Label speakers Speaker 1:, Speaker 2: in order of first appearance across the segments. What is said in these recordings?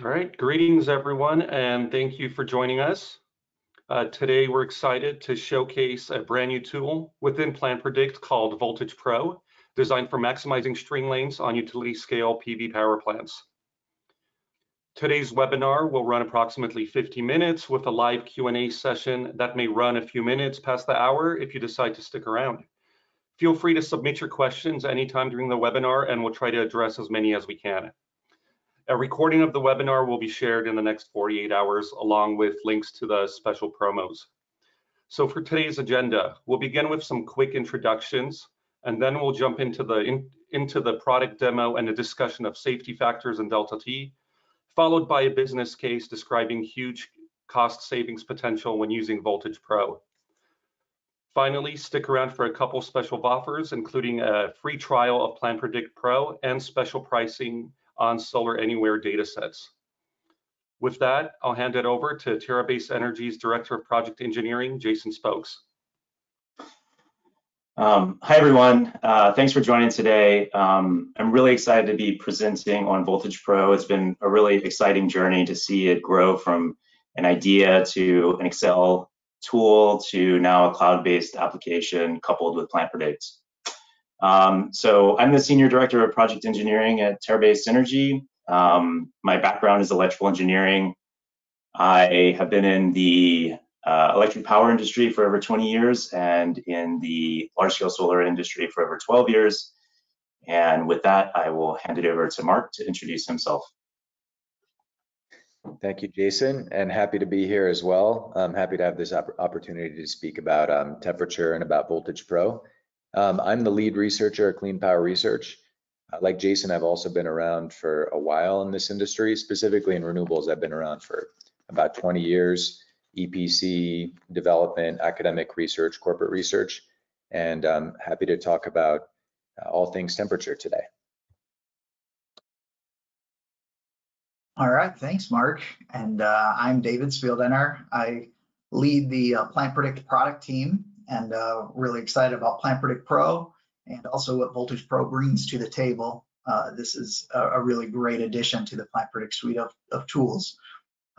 Speaker 1: All right, greetings everyone, and thank you for joining us. Uh, today we're excited to showcase a brand new tool within PlantPredict called Voltage Pro, designed for maximizing string lengths on utility scale PV power plants. Today's webinar will run approximately 50 minutes with a live Q&A session that may run a few minutes past the hour if you decide to stick around. Feel free to submit your questions anytime during the webinar and we'll try to address as many as we can. A recording of the webinar will be shared in the next 48 hours along with links to the special promos. So for today's agenda, we'll begin with some quick introductions and then we'll jump into the in, into the product demo and a discussion of safety factors and delta T, followed by a business case describing huge cost savings potential when using Voltage Pro. Finally, stick around for a couple special offers, including a free trial of PlantPredict Pro and special pricing on SolarAnywhere datasets. With that, I'll hand it over to Terabase Energy's Director of Project Engineering, Jason Spokes.
Speaker 2: Um, hi, everyone. Uh, thanks for joining today. Um, I'm really excited to be presenting on Voltage Pro. It's been a really exciting journey to see it grow from an idea to an Excel tool to now a cloud-based application coupled with PlantPredict. Um, so I'm the Senior Director of Project Engineering at Terabase Energy. Um, my background is electrical engineering. I have been in the uh, electric power industry for over 20 years and in the large-scale solar industry for over 12 years. And with that, I will hand it over to Marc to introduce himself.
Speaker 3: Thank you, Jason, and happy to be here as well. I'm happy to have this opportunity to speak about um, temperature and about Voltage Pro. Um, I'm the lead researcher at Clean Power Research. Uh, like Jason, I've also been around for a while in this industry, specifically in renewables. I've been around for about 20 years, EPC, development, academic research, corporate research, and I'm happy to talk about uh, all things temperature today.
Speaker 4: All right, thanks, Marc. And uh, I'm David Spieldenner. I lead the uh, PlantPredict product team and uh, really excited about PlantPredict Pro and also what Voltage Pro brings to the table. Uh, this is a, a, really great addition to the PlantPredict suite of, of tools.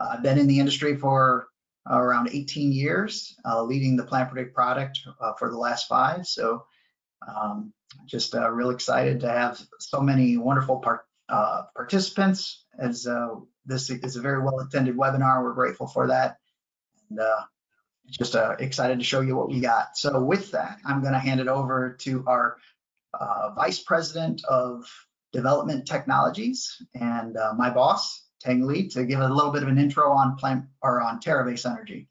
Speaker 4: Uh, I've been in the industry for around 18 years, uh, leading the PlantPredict product for the last five. So um, just real excited to have so many wonderful part, uh, participants as uh, this is a very well attended webinar. We're grateful for that. And uh, just uh, excited to show you what we got. So with that, I'm going to hand it over to our uh, Vice President of Development Technologies and uh, my boss, Tang Li, to give a little bit of an intro on plant or on Terabase Energy.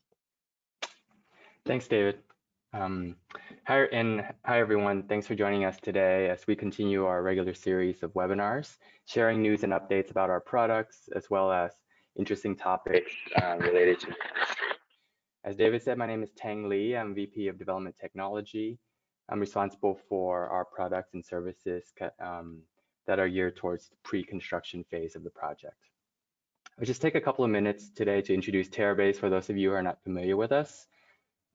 Speaker 5: Thanks, David. Um, hi, and hi everyone. Thanks for joining us today as we continue our regular series of webinars, sharing news and updates about our products, as well as interesting topics uh, related to the industry. As David said, my name is Tang Li. I'm VP of Development Technology. I'm responsible for our products and services um, that are geared towards the pre-construction phase of the project. I'll just take a couple of minutes today to introduce Terabase for those of you who are not familiar with us.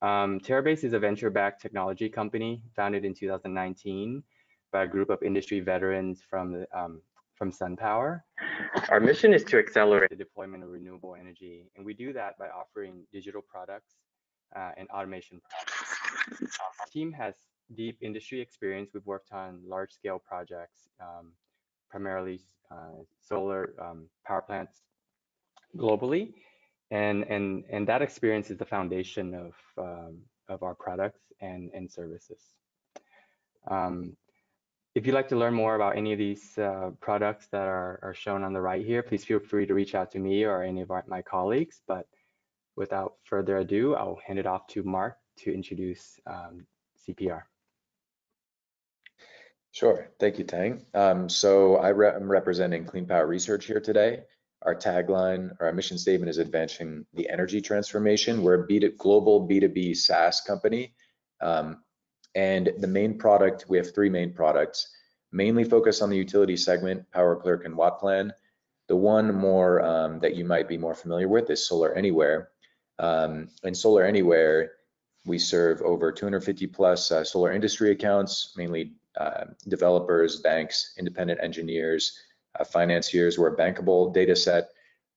Speaker 5: Um, Terabase is a venture-backed technology company founded in 2019 by a group of industry veterans from the, um, from SunPower. Our mission is to accelerate the deployment of renewable energy, and we do that by offering digital products uh, and automation products. Our team has deep industry experience. We've worked on large-scale projects, um, primarily uh, solar um, power plants globally, and and and that experience is the foundation of um, of our products and and services. Um, if you'd like to learn more about any of these uh, products that are, are shown on the right here, please feel free to reach out to me or any of our, my colleagues. But without further ado, I'll hand it off to Marc to introduce um, CPR.
Speaker 3: Sure, thank you, Tang. Um, so I am representing Clean Power Research here today. Our tagline, our mission statement is advancing the energy transformation. We're a B global B2B SaaS company. Um, and the main product, we have three main products, mainly focused on the utility segment, PowerClerk and WattPlan. The one more um, that you might be more familiar with is SolarAnywhere. Um, in SolarAnywhere, we serve over 250 plus uh, solar industry accounts, mainly uh, developers, banks, independent engineers, uh, financiers. We're a bankable data set.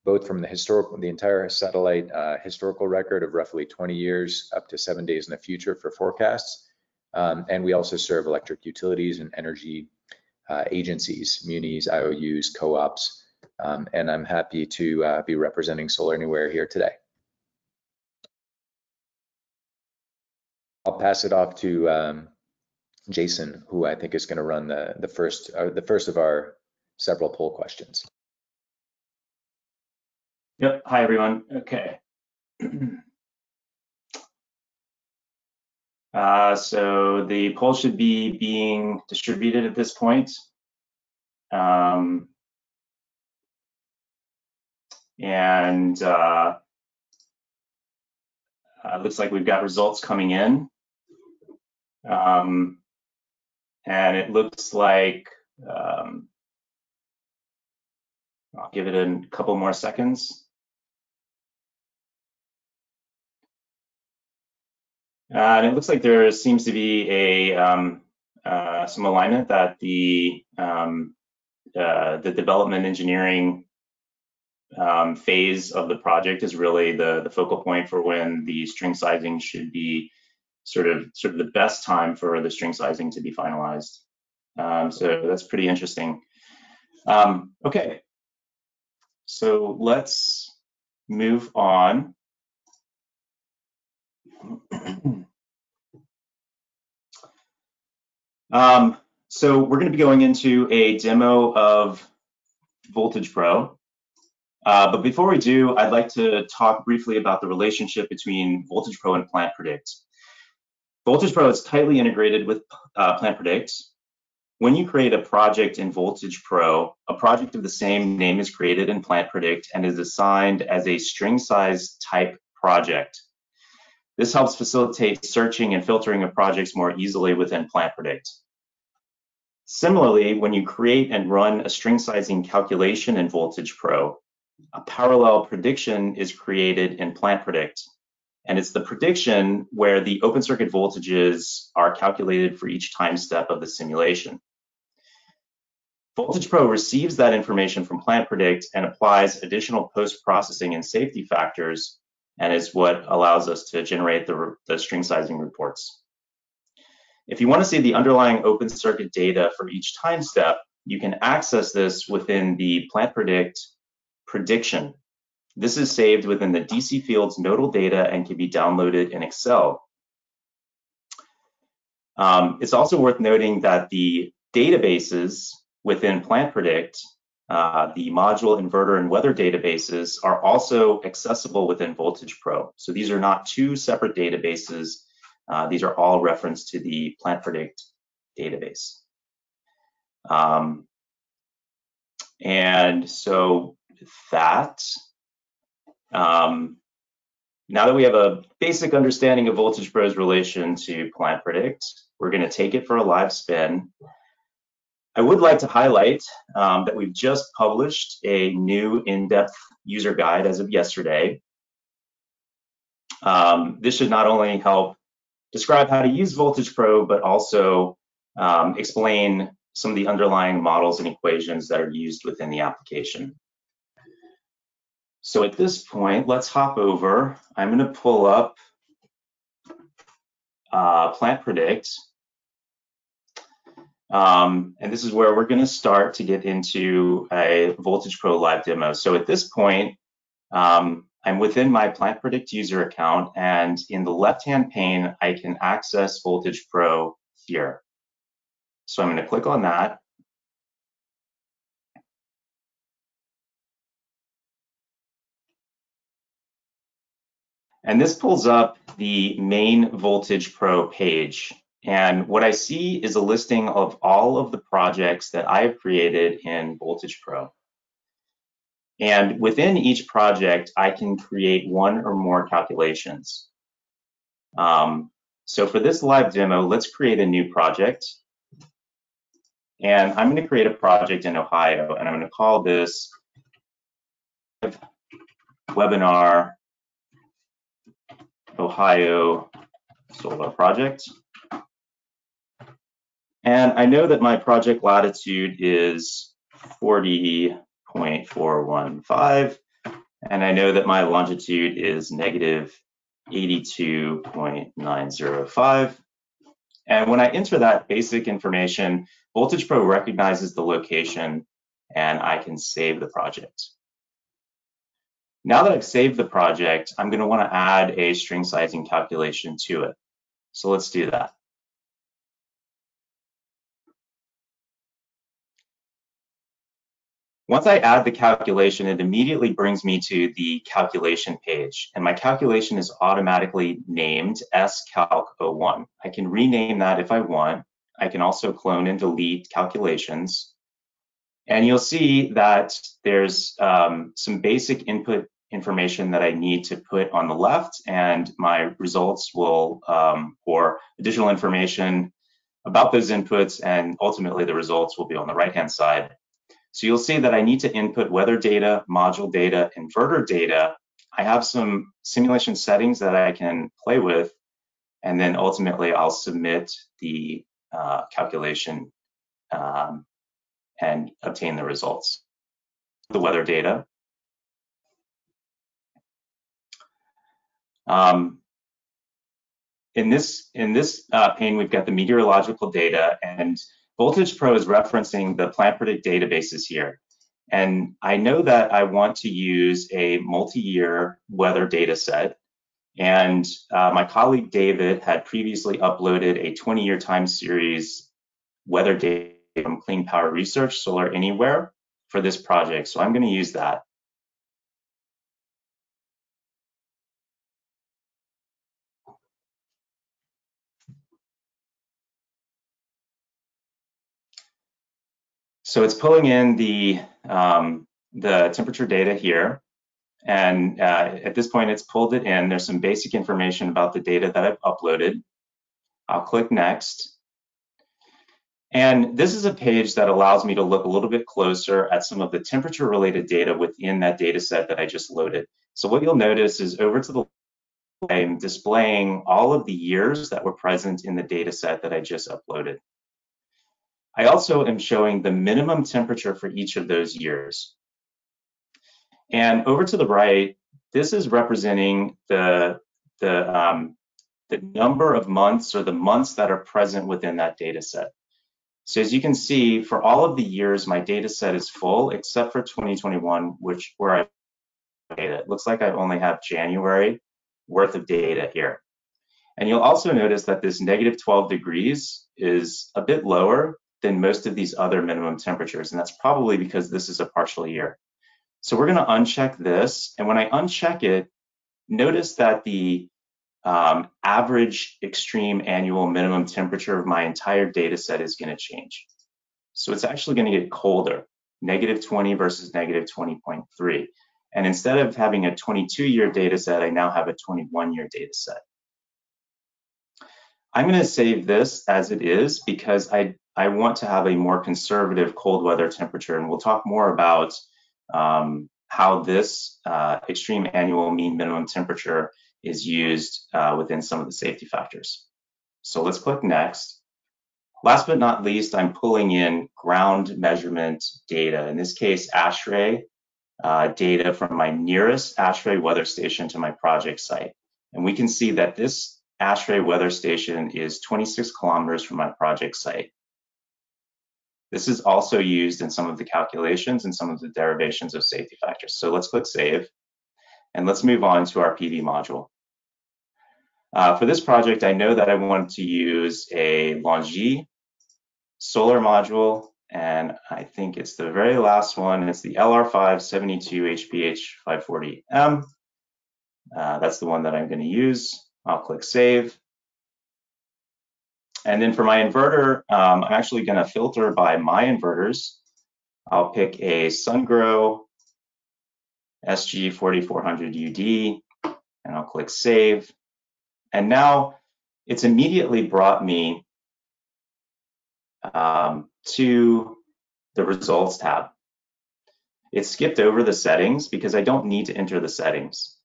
Speaker 3: both from the historical, the entire satellite uh, historical record of roughly 20 years up to seven days in the future for forecasts. Um, and we also serve electric utilities and energy uh, agencies, munis, IOUs, co-ops, um, and I'm happy to uh, be representing SolarAnywhere here today. I'll pass it off to um, Jason, who I think is going to run the the first uh, the first of our several poll questions.
Speaker 2: Yep. Hi, everyone. Okay. Uh, so the poll should be being distributed at this point. Um, and uh, looks like we've got results coming in. Um, and it looks like um, I'll give it a couple more seconds. Uh, and it looks like there seems to be a um, uh, some alignment that the um, uh, the development engineering um, phase of the project is really the the focal point for when the string sizing should be sort of sort of the best time for the string sizing to be finalized. Um, so that's pretty interesting. Um, okay, so let's move on. um, so we're going to be going into a demo of Voltage Pro. Uh, but before we do, I'd like to talk briefly about the relationship between Voltage Pro and PlantPredict. Voltage Pro is tightly integrated with uh, PlantPredict. When you create a project in Voltage Pro, a project of the same name is created in PlantPredict and is assigned as a string size type project. This helps facilitate searching and filtering of projects more easily within PlantPredict. Similarly, when you create and run a string sizing calculation in Voltage Pro, a parallel prediction is created in PlantPredict. And it's the prediction where the open circuit voltages are calculated for each time step of the simulation. Voltage Pro receives that information from PlantPredict and applies additional post-processing and safety factors and is what allows us to generate the, the string sizing reports. If you want to see the underlying open circuit data for each time step, you can access this within the PlantPredict prediction. This is saved within the DC Fields nodal data and can be downloaded in Excel. Um, it's also worth noting that the databases within PlantPredict uh, the module inverter and weather databases are also accessible within Voltage Pro. So these are not two separate databases. Uh, these are all referenced to the PlantPredict database. Um, and so that, um, now that we have a basic understanding of Voltage Pro's relation to PlantPredict, we're going to take it for a live spin I would like to highlight um, that we've just published a new in-depth user guide as of yesterday. Um, this should not only help describe how to use Voltage Pro, but also um, explain some of the underlying models and equations that are used within the application. So at this point, let's hop over. I'm going to pull up uh, PlantPredict. Um, and this is where we're going to start to get into a Voltage Pro live demo. So at this point, um, I'm within my PlantPredict user account, and in the left-hand pane, I can access Voltage Pro here. So I'm going to click on that. And this pulls up the main Voltage Pro page. And what I see is a listing of all of the projects that I have created in Voltage Pro. And within each project, I can create one or more calculations. Um, so for this live demo, let's create a new project. And I'm going to create a project in Ohio, and I'm going to call this webinar Ohio Solar Project. And I know that my project latitude is 40.415. And I know that my longitude is negative 82.905. And when I enter that basic information, Voltage Pro recognizes the location and I can save the project. Now that I've saved the project, I'm going to want to add a string sizing calculation to it. So let's do that. Once I add the calculation, it immediately brings me to the calculation page, and my calculation is automatically named SCalc01. I can rename that if I want. I can also clone and delete calculations. And you'll see that there's um, some basic input information that I need to put on the left, and my results will, um, or additional information about those inputs, and ultimately the results will be on the right-hand side. So you'll see that I need to input weather data, module data, inverter data. I have some simulation settings that I can play with, and then ultimately I'll submit the uh, calculation um, and obtain the results. The weather data. Um, in this in this uh, pane, we've got the meteorological data, and Voltage Pro is referencing the PlantPredict databases here. And I know that I want to use a multi-year weather data set. And uh, my colleague David had previously uploaded a 20-year time series weather data from Clean Power Research, SolarAnywhere, for this project. So I'm going to use that. So it's pulling in the, um, the temperature data here. And uh, at this point, it's pulled it in. There's some basic information about the data that I've uploaded. I'll click next. And this is a page that allows me to look a little bit closer at some of the temperature related data within that data set that I just loaded. So what you'll notice is over to the left, I'm displaying all of the years that were present in the data set that I just uploaded. I also am showing the minimum temperature for each of those years. And over to the right, this is representing the, the, um, the number of months or the months that are present within that data set. So as you can see, for all of the years, my data set is full except for 2021, which where I data. It looks like I only have January worth of data here. And you'll also notice that this negative 12 degrees is a bit lower than most of these other minimum temperatures. And that's probably because this is a partial year. So we're going to uncheck this. And when I uncheck it, notice that the um, average extreme annual minimum temperature of my entire data set is going to change. So it's actually going to get colder, negative 20 versus negative 20.3. And instead of having a 22 year data set, I now have a 21 year data set. I'm going to save this as it is because I, I want to have a more conservative cold weather temperature. And we'll talk more about um, how this uh, extreme annual mean minimum temperature is used uh, within some of the safety factors. So let's click next. Last but not least, I'm pulling in ground measurement data. In this case, ASHRAE uh, data from my nearest ASHRAE weather station to my project site. And we can see that this ASHRAE weather station is 26 kilometers from my project site. This is also used in some of the calculations and some of the derivations of safety factors. So let's click save. And let's move on to our PV module. Uh, for this project, I know that I want to use a LONGi solar module, and I think it's the very last one. It's the LR572HPH540M. Uh, that's the one that I'm going to use. I'll click save. And then for my inverter, um, I'm actually going to filter by my inverters. I'll pick a SunGrow SG4400UD, and I'll click Save. And now it's immediately brought me um, to the Results tab. It skipped over the settings because I don't need to enter the settings.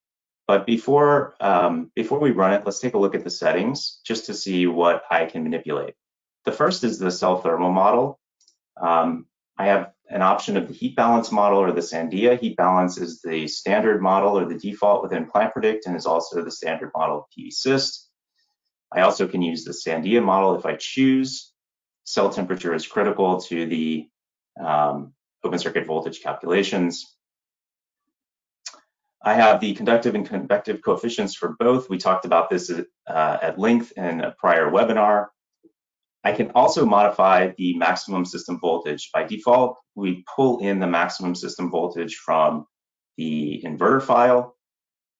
Speaker 2: But before, um, before we run it, let's take a look at the settings just to see what I can manipulate. The first is the cell thermal model. Um, I have an option of the heat balance model or the Sandia. Heat balance is the standard model or the default within PlantPredict and is also the standard model of PVsyst. I also can use the Sandia model if I choose. Cell temperature is critical to the um, open circuit voltage calculations. I have the conductive and convective coefficients for both. We talked about this uh, at length in a prior webinar. I can also modify the maximum system voltage. By default, we pull in the maximum system voltage from the inverter file,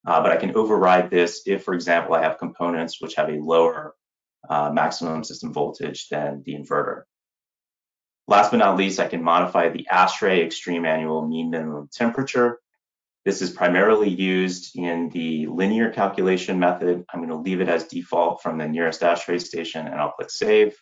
Speaker 2: uh, but I can override this if, for example, I have components which have a lower uh, maximum system voltage than the inverter. Last but not least, I can modify the ASHRAE extreme annual mean minimum temperature. This is primarily used in the linear calculation method. I'm going to leave it as default from the nearest ASHRAE station and I'll click save.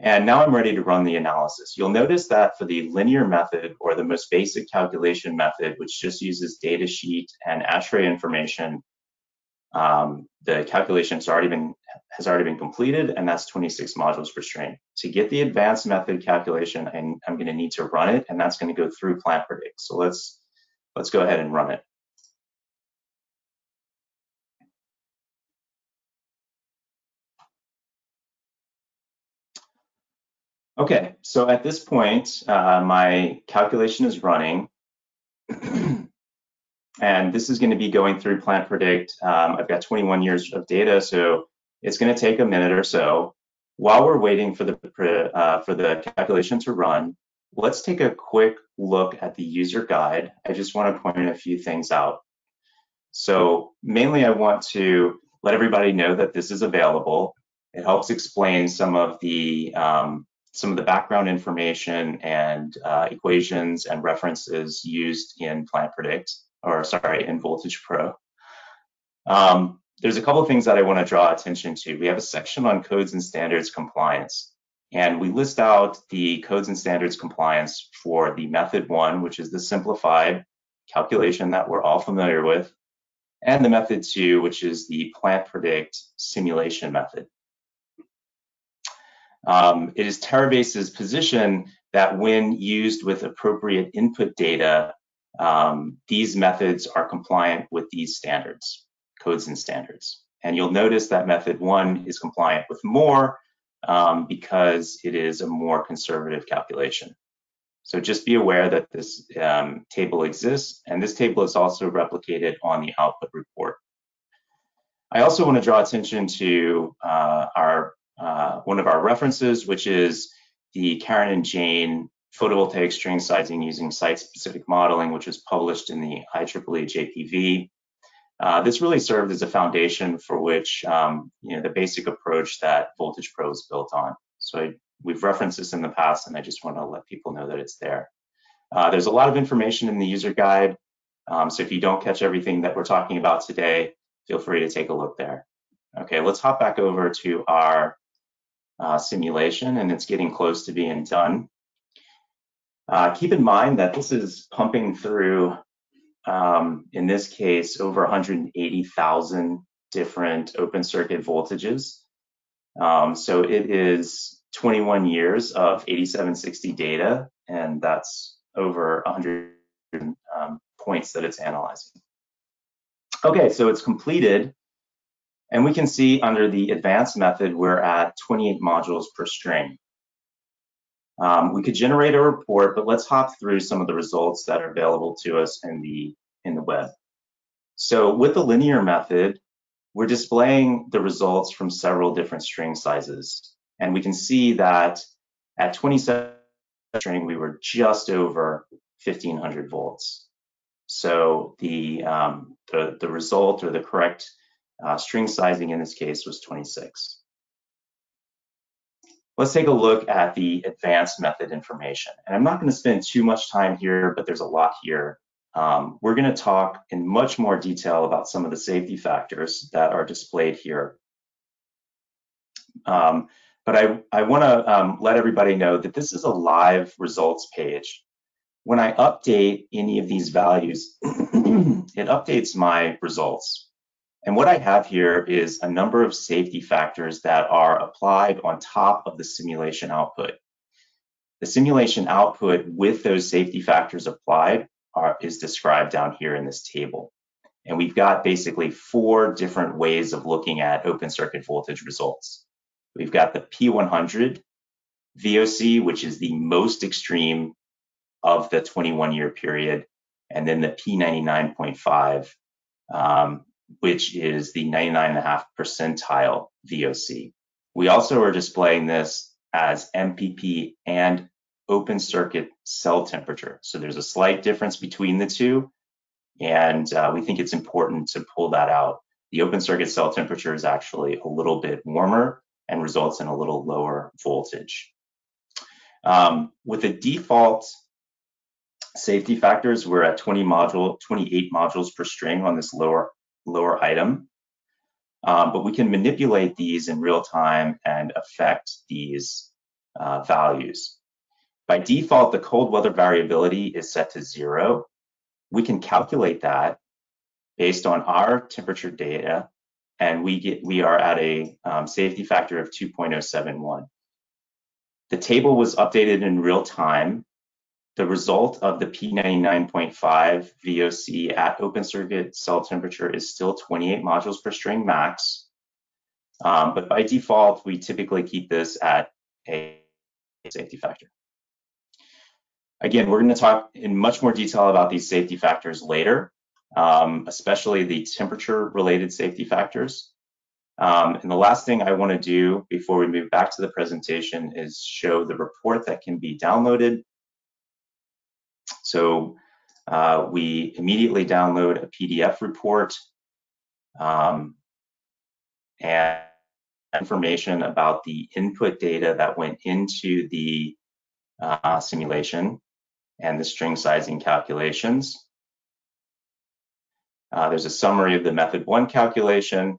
Speaker 2: And now I'm ready to run the analysis. You'll notice that for the linear method or the most basic calculation method, which just uses data sheet and ASHRAE information, um, the calculation has already been has already been completed, and that's 26 modules per string. To get the advanced method calculation, I'm, I'm going to need to run it, and that's going to go through PlantPredict. So let's let's go ahead and run it. Okay, so at this point, uh, my calculation is running. and this is going to be going through PlantPredict. Um, I've got 21 years of data, so it's going to take a minute or so. While we're waiting for the uh, for the calculation to run, let's take a quick look at the user guide. I just want to point a few things out. So mainly, I want to let everybody know that this is available. It helps explain some of the um, some of the background information and uh, equations and references used in PlantPredict, or sorry, in Voltage Pro. Um, there's a couple of things that I want to draw attention to. We have a section on codes and standards compliance, and we list out the codes and standards compliance for the method one, which is the simplified calculation that we're all familiar with, and the method two, which is the PlantPredict simulation method. Um, it is Terabase's position that when used with appropriate input data, um, these methods are compliant with these standards, codes and standards. And you'll notice that method one is compliant with more um, because it is a more conservative calculation. So just be aware that this um, table exists, and this table is also replicated on the output report. I also want to draw attention to uh, our uh, one of our references, which is the Karen and Jane photovoltaic string sizing using site-specific modeling, which was published in the IEEE JPV. Uh, this really served as a foundation for which, um, you know, the basic approach that Voltage Pro is built on. So I, we've referenced this in the past, and I just want to let people know that it's there. Uh, there's a lot of information in the user guide. Um, so if you don't catch everything that we're talking about today, feel free to take a look there. Okay, let's hop back over to our uh, simulation and it's getting close to being done. Uh, keep in mind that this is pumping through, um, in this case, over 180,000 different open circuit voltages. Um, so it is 21 years of 8760 data, and that's over 100 um, points that it's analyzing. Okay, so it's completed and we can see under the advanced method, we're at 28 modules per string. Um, we could generate a report, but let's hop through some of the results that are available to us in the, in the web. So with the linear method, we're displaying the results from several different string sizes. And we can see that at 27 string, we were just over 1500 volts. So the, um, the, the result or the correct uh, string sizing in this case was 26. Let's take a look at the advanced method information. And I'm not going to spend too much time here, but there's a lot here. Um, we're going to talk in much more detail about some of the safety factors that are displayed here. Um, but I, I want to um, let everybody know that this is a live results page. When I update any of these values, it updates my results. And what I have here is a number of safety factors that are applied on top of the simulation output. The simulation output with those safety factors applied are, is described down here in this table. And we've got basically four different ways of looking at open circuit voltage results. We've got the P100 VOC, which is the most extreme of the 21 year period, and then the P99.5, um, which is the 99.5 percentile VOC. We also are displaying this as MPP and open circuit cell temperature. So there's a slight difference between the two, and uh, we think it's important to pull that out. The open circuit cell temperature is actually a little bit warmer and results in a little lower voltage. Um, with the default safety factors, we're at 20 module, 28 modules per string on this lower, lower item. Um, but we can manipulate these in real time and affect these uh, values. By default, the cold weather variability is set to zero. We can calculate that based on our temperature data, and we get we are at a um, safety factor of 2.071. The table was updated in real time. The result of the P99.5 VOC at open circuit cell temperature is still 28 modules per string max. Um, but by default, we typically keep this at a safety factor. Again, we're going to talk in much more detail about these safety factors later, um, especially the temperature related safety factors. Um, and the last thing I want to do before we move back to the presentation is show the report that can be downloaded. So uh, we immediately download a PDF report um, and information about the input data that went into the uh, simulation and the string sizing calculations. Uh, there's a summary of the method one calculation.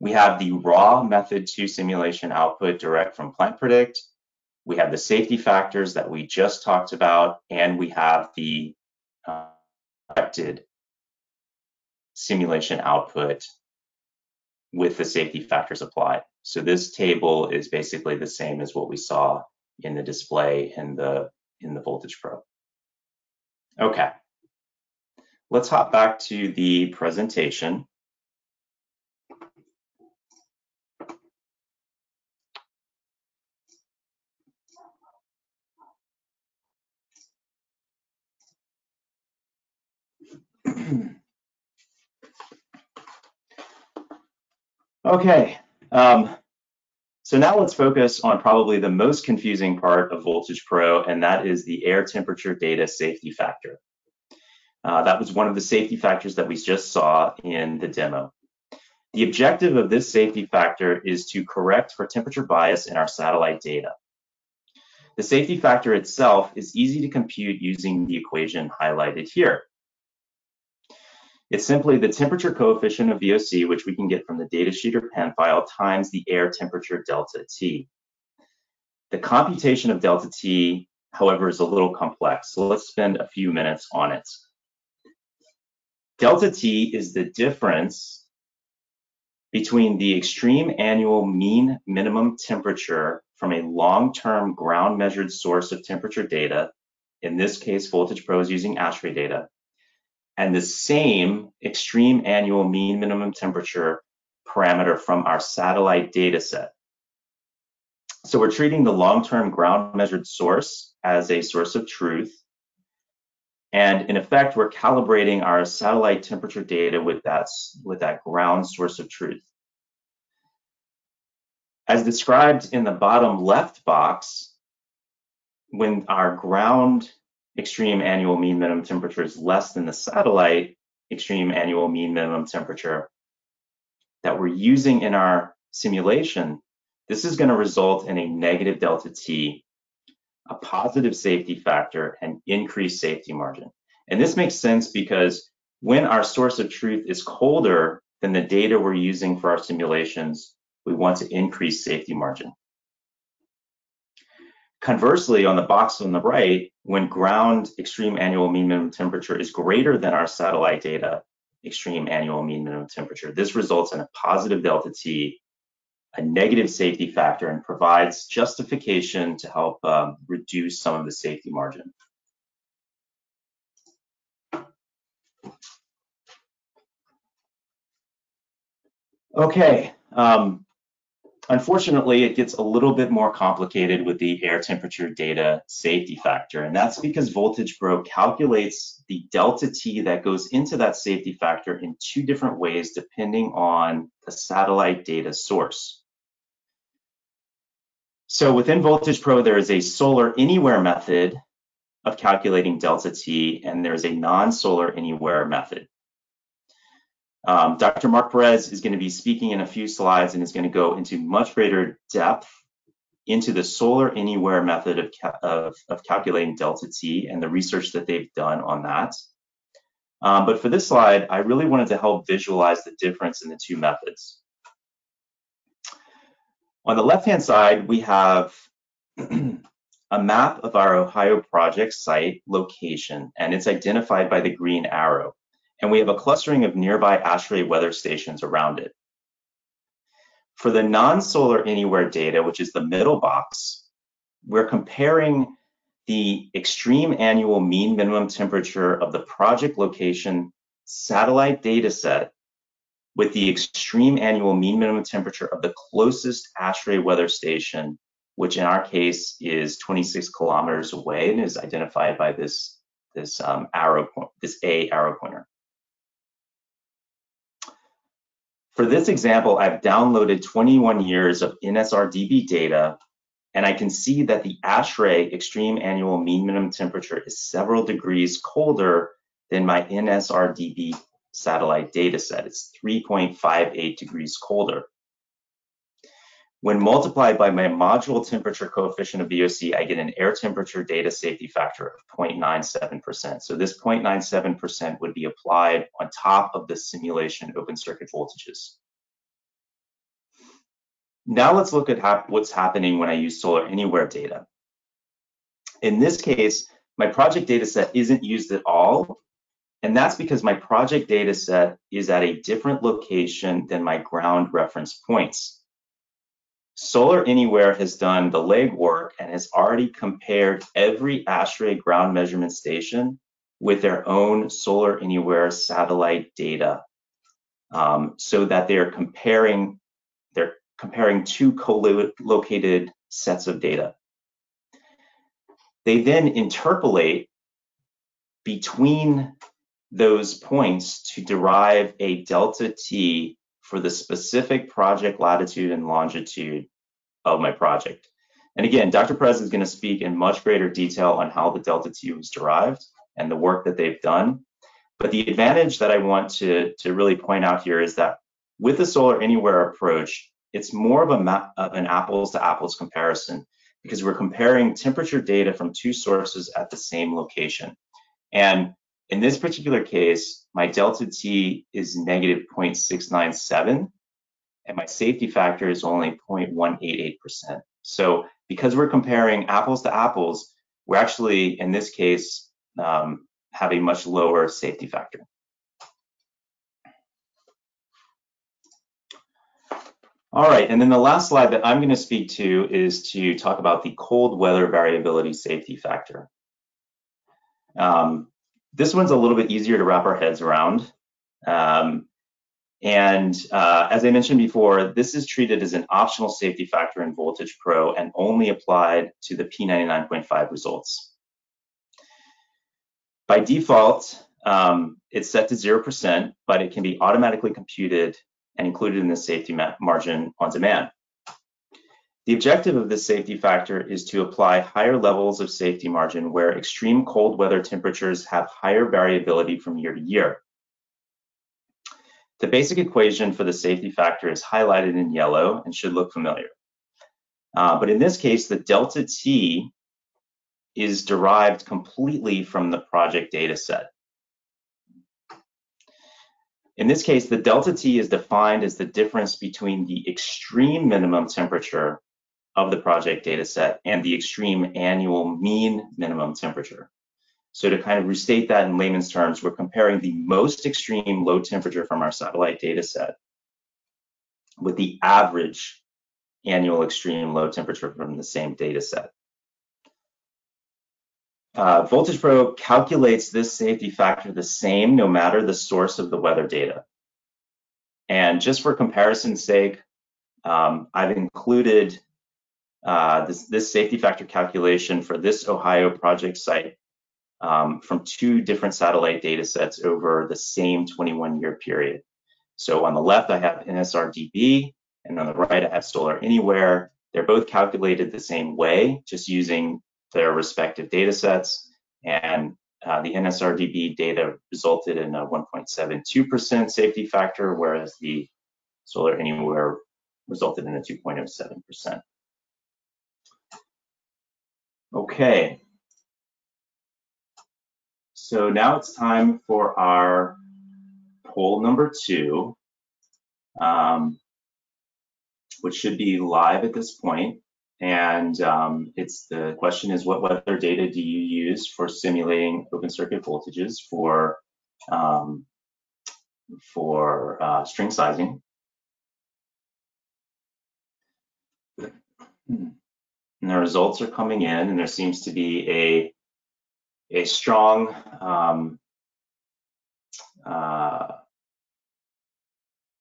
Speaker 2: We have the raw method two simulation output direct from PlantPredict. We have the safety factors that we just talked about, and we have the uh, simulation output with the safety factors applied. So this table is basically the same as what we saw in the display in the in the Voltage Pro. Okay, let's hop back to the presentation. okay, um, so now let's focus on probably the most confusing part of Voltage Pro, and that is the air temperature data safety factor. Uh, that was one of the safety factors that we just saw in the demo. The objective of this safety factor is to correct for temperature bias in our satellite data. The safety factor itself is easy to compute using the equation highlighted here. It's simply the temperature coefficient of VOC, which we can get from the datasheet or PAN file, times the air temperature delta T. The computation of delta T, however, is a little complex, so let's spend a few minutes on it. Delta T is the difference between the extreme annual mean minimum temperature from a long-term ground measured source of temperature data, in this case, Voltage Pro is using ASHRAE data, and the same extreme annual mean minimum temperature parameter from our satellite data set. So we're treating the long-term ground measured source as a source of truth. And in effect, we're calibrating our satellite temperature data with that, with that ground source of truth. As described in the bottom left box, when our ground extreme annual mean minimum temperature is less than the satellite extreme annual mean minimum temperature that we're using in our simulation, this is going to result in a negative delta T, a positive safety factor, and increased safety margin. And this makes sense because when our source of truth is colder than the data we're using for our simulations, we want to increase safety margin. Conversely, on the box on the right, when ground extreme annual mean minimum temperature is greater than our satellite data extreme annual mean minimum temperature, this results in a positive delta T a negative safety factor and provides justification to help um, reduce some of the safety margin. Okay, um, unfortunately, it gets a little bit more complicated with the air temperature data safety factor, and that's because Voltage Pro calculates the delta T that goes into that safety factor in two different ways depending on the satellite data source. So within Voltage Pro, there is a SolarAnywhere method of calculating delta T, and there's a non-SolarAnywhere method. Um, Dr. Marc Perez is going to be speaking in a few slides and is going to go into much greater depth into the SolarAnywhere method of, of, of calculating delta T and the research that they've done on that. Um, but for this slide, I really wanted to help visualize the difference in the two methods. On the left-hand side, we have a map of our Ohio project site location, and it's identified by the green arrow and we have a clustering of nearby ASHRAE weather stations around it. For the non-SolarAnywhere data, which is the middle box, we're comparing the extreme annual mean minimum temperature of the project location satellite data set with the extreme annual mean minimum temperature of the closest ASHRAE weather station, which in our case is 26 kilometers away and is identified by this, this um, arrow point, this A arrow pointer. For this example, I've downloaded 21 years of NSRDB data, and I can see that the ASHRAE extreme annual mean minimum temperature is several degrees colder than my NSRDB satellite data set. It's 3.58 degrees colder. When multiplied by my module temperature coefficient of VOC, I get an air temperature data safety factor of 0.97%. So this 0.97% would be applied on top of the simulation open circuit voltages. Now let's look at hap what's happening when I use SolarAnywhere data. In this case, my project data set isn't used at all, and that's because my project data set is at a different location than my ground reference points. SolarAnywhere has done the legwork and has already compared every ASHRAE ground measurement station with their own SolarAnywhere satellite data um, so that they're comparing they're comparing two co-located sets of data. They then interpolate between those points to derive a delta T for the specific project latitude and longitude of my project. And again, Dr. Perez is going to speak in much greater detail on how the delta T was derived and the work that they've done. But the advantage that I want to, to really point out here is that with the SolarAnywhere approach, it's more of, a of an apples to apples comparison because we're comparing temperature data from two sources at the same location. And in this particular case, my delta T is negative 0.697 and my safety factor is only 0.188%. So because we're comparing apples to apples, we're actually, in this case, um, have a much lower safety factor. All right, and then the last slide that I'm going to speak to is to talk about the cold weather variability safety factor. Um, this one's a little bit easier to wrap our heads around. Um, and uh, as I mentioned before, this is treated as an optional safety factor in Voltage Pro and only applied to the P99.5 results. By default, um, it's set to 0%, but it can be automatically computed and included in the safety margin on demand. The objective of this safety factor is to apply higher levels of safety margin where extreme cold weather temperatures have higher variability from year to year. The basic equation for the safety factor is highlighted in yellow and should look familiar. Uh, but in this case, the delta T is derived completely from the project data set. In this case, the delta T is defined as the difference between the extreme minimum temperature of the project data set and the extreme annual mean minimum temperature. So to kind of restate that in layman's terms, we're comparing the most extreme low temperature from our satellite data set with the average annual extreme low temperature from the same data set. Uh, Voltage Pro calculates this safety factor the same no matter the source of the weather data. And just for comparison's sake, um, I've included uh, this, this safety factor calculation for this Ohio project site um, from two different satellite data sets over the same 21 year period. So on the left, I have NSRDB, and on the right, I have SolarAnywhere. They're both calculated the same way, just using their respective data sets. And uh, the NSRDB data resulted in a 1.72% safety factor, whereas the SolarAnywhere resulted in a 2.07%. Okay, so now it's time for our poll number two, um, which should be live at this point. And um, it's the question is what weather data do you use for simulating open circuit voltages for um, for uh, string sizing? And the results are coming in, and there seems to be a a strong um, uh,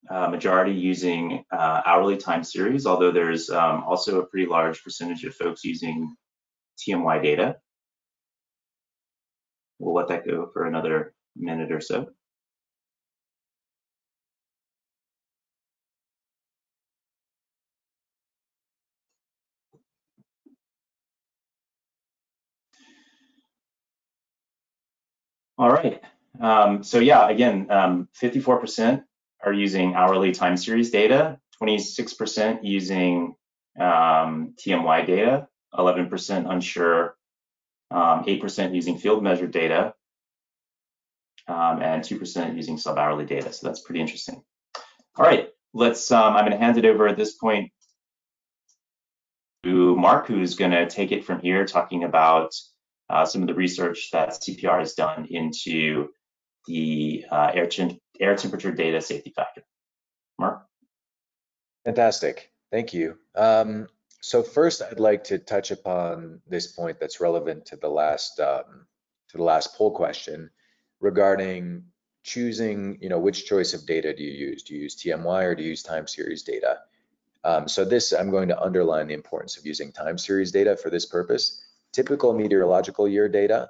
Speaker 2: uh, majority using uh, hourly time series, although there's um, also a pretty large percentage of folks using TMY data. We'll let that go for another minute or so. All right. Um, so yeah, again, 54% um, are using hourly time series data, 26% using um, TMY data, 11% unsure, 8% um, using field measured data, um, and 2% using sub-hourly data. So that's pretty interesting. All right, let's, I'm gonna hand it over at this point to Marc, who's gonna take it from here, talking about uh, some of the research that CPR has done into the uh, air, air temperature data safety factor. Marc?
Speaker 3: Fantastic. Thank you. Um, so first, I'd like to touch upon this point that's relevant to the last um, to the last poll question regarding choosing, you know, which choice of data do you use? Do you use TMY or do you use time series data? Um, so this, I'm going to underline the importance of using time series data for this purpose typical meteorological year data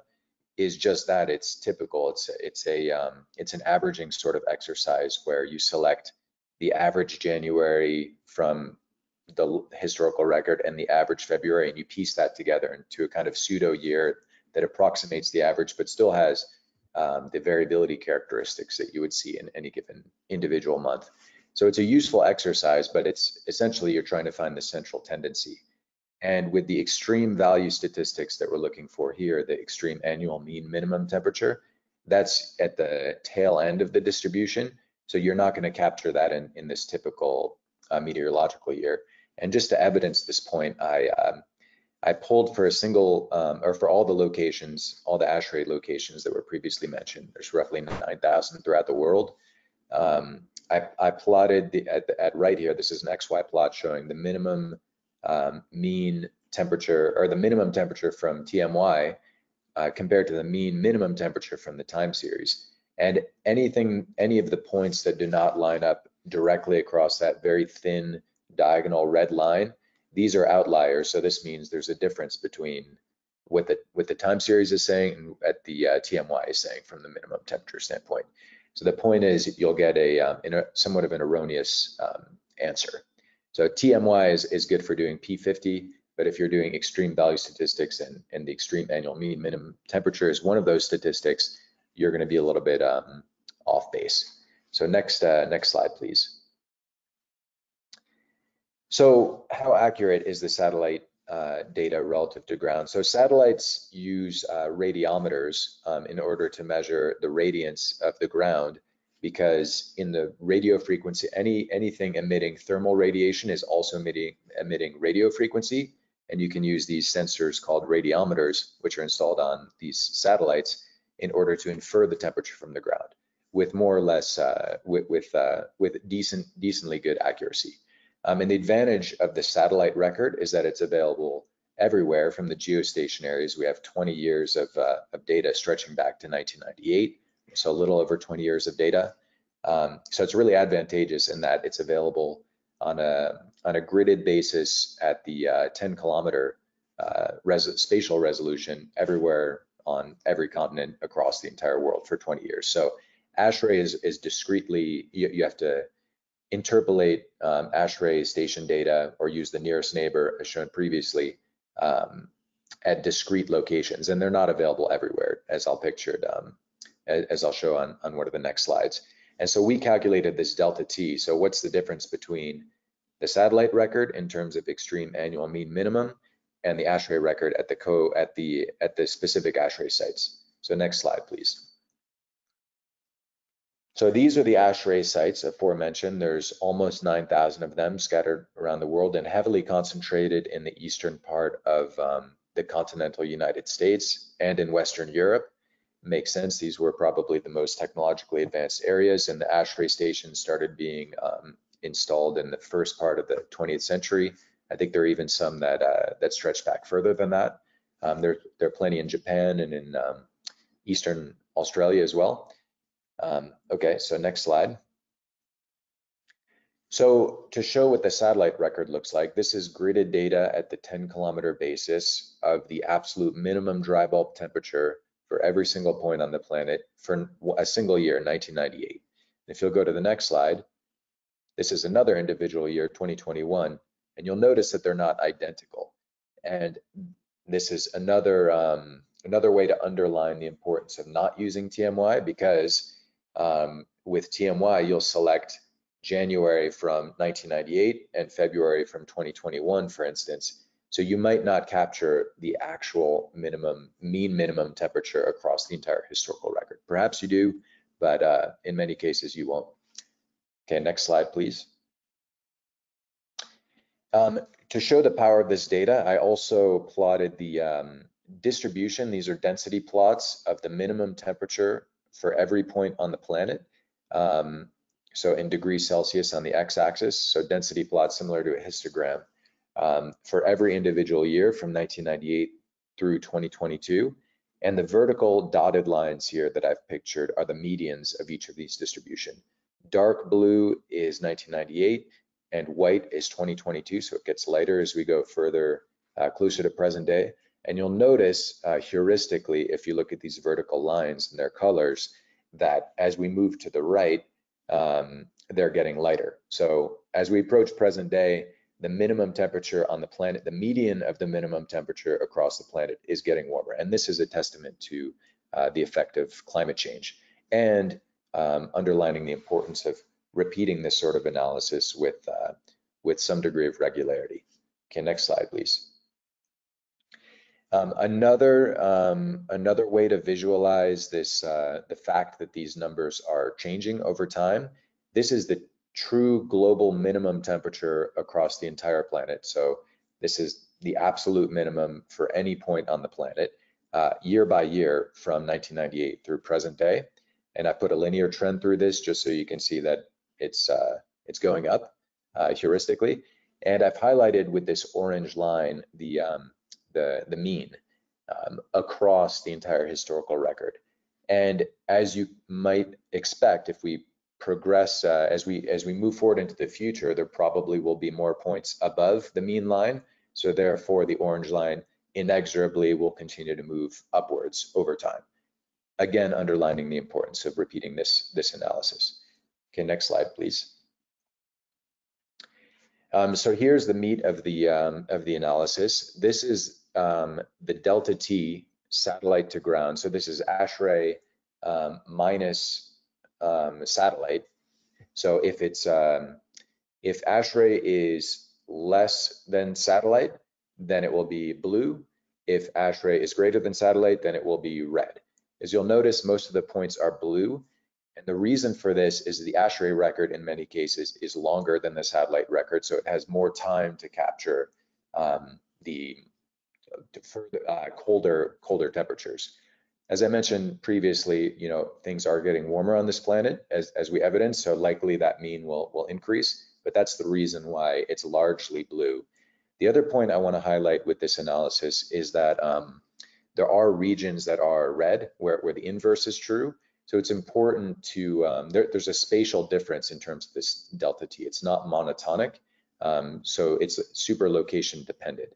Speaker 3: is just that it's typical. It's it's a um, it's an averaging sort of exercise where you select the average january from the historical record and the average february and you piece that together into a kind of pseudo year that approximates the average but still has um, the variability characteristics that you would see in any given individual month. So it's a useful exercise but it's essentially you're trying to find the central tendency and with the extreme value statistics that we're looking for here, the extreme annual mean minimum temperature, that's at the tail end of the distribution. So you're not going to capture that in, in this typical uh, meteorological year. And just to evidence this point, I um, I pulled for a single um, or for all the locations, all the ASHRAE locations that were previously mentioned. There's roughly 9,000 throughout the world. Um, I, I, plotted the, at, at right here. This is an XY plot showing the minimum um, mean temperature or the minimum temperature from TMY uh, compared to the mean minimum temperature from the time series. And anything, any of the points that do not line up directly across that very thin diagonal red line, these are outliers. So this means there's a difference between what the what the time series is saying and at the uh, TMY is saying from the minimum temperature standpoint. So the point is you'll get a, um, a somewhat of an erroneous um, answer. So TMY is, is good for doing P50, but if you're doing extreme value statistics and, and the extreme annual mean minimum temperature is one of those statistics, you're going to be a little bit um, off base. So next, uh, next slide, please. So how accurate is the satellite uh, data relative to ground? So satellites use uh, radiometers um, in order to measure the radiance of the ground because in the radio frequency, any anything emitting thermal radiation is also emitting, emitting radio frequency. And you can use these sensors called radiometers, which are installed on these satellites in order to infer the temperature from the ground with more or less uh, with with, uh, with decent decently good accuracy. Um, and the advantage of the satellite record is that it's available everywhere from the geostationaries. We have 20 years of, uh, of data stretching back to 1998, so a little over 20 years of data. Um, so it's really advantageous in that it's available on a on a gridded basis at the uh, 10 kilometer uh, res spatial resolution everywhere on every continent across the entire world for 20 years. So ASHRAE is, is discreetly, you, you have to interpolate um, ASHRAE station data or use the nearest neighbor as shown previously um, at discrete locations, and they're not available everywhere as I'll pictured, um, as, I'll show on, on one of the next slides. And so we calculated this delta T. So what's the difference between the satellite record in terms of extreme annual mean minimum and the ASHRAE record at the co at the at the specific ASHRAE sites. So next slide, please. So these are the ASHRAE sites aforementioned. There's almost 9,000 of them scattered around the world and heavily concentrated in the eastern part of um, the continental United States and in Western Europe. Makes sense. These were probably the most technologically advanced areas, and the ASHRAE stations started being um, installed in the first part of the 20th century. I think there are even some that uh, that stretch back further than that. Um, there, there are plenty in Japan and in um, Eastern Australia as well. Um, okay, so next slide. So to show what the satellite record looks like, this is gridded data at the 10 kilometer basis of the absolute minimum dry bulb temperature for every single point on the planet for a single year, 1998. If you'll go to the next slide, this is another individual year, 2021, and you'll notice that they're not identical. And this is another um, another way to underline the importance of not using TMY because um, with TMY, you'll select January from 1998 and February from 2021, for instance. So you might not capture the actual minimum, mean minimum temperature across the entire historical record. Perhaps you do, but uh, in many cases you won't. Okay, next slide, please. Um, to show the power of this data, I also plotted the um, distribution. These are density plots of the minimum temperature for every point on the planet. Um, so in degrees Celsius on the x-axis, so density plot similar to a histogram um, for every individual year from 1998 through 2022. And the vertical dotted lines here that I've pictured are the medians of each of these distribution. Dark blue is 1998 and white is 2022, so it gets lighter as we go further uh, closer to present day. And you'll notice uh, heuristically, if you look at these vertical lines and their colors, that as we move to the right, um, they're getting lighter. So as we approach present day, the minimum temperature on the planet, the median of the minimum temperature across the planet is getting warmer. And this is a testament to uh, the effect of climate change and um, underlining the importance of repeating this sort of analysis with, uh, with some degree of regularity. Okay, next slide, please. Um, another um, another way to visualize this uh, the fact that these numbers are changing over time. This is the true global minimum temperature across the entire planet. So this is the absolute minimum for any point on the planet uh, year by year from 1998 through present day. And I put a linear trend through this just so you can see that it's uh, it's going up uh, heuristically. And I've highlighted with this orange line the um, the, the mean um, across the entire historical record. And as you might expect, if we progress, uh, as we as we move forward into the future, there probably will be more points above the mean line. So therefore, the orange line inexorably will continue to move upwards over time. Again, underlining the importance of repeating this, this analysis. Okay, next slide, please. Um, so here's the meat of the um, of the analysis. This is um, the delta T satellite to ground. So this is ASHRAE um, minus um, satellite. So if it's um, if ASHRAE is less than satellite, then it will be blue. If ASHRAE is greater than satellite, then it will be red. As you'll notice, most of the points are blue. And the reason for this is the ASHRAE record in many cases is longer than the satellite record, so it has more time to capture um, the uh, colder colder temperatures. As I mentioned previously, you know things are getting warmer on this planet as as we evidence, so likely that mean will will increase. but that's the reason why it's largely blue. The other point I want to highlight with this analysis is that um, there are regions that are red where, where the inverse is true. So it's important to, um, there, there's a spatial difference in terms of this delta T. It's not monotonic, um, so it's super location dependent.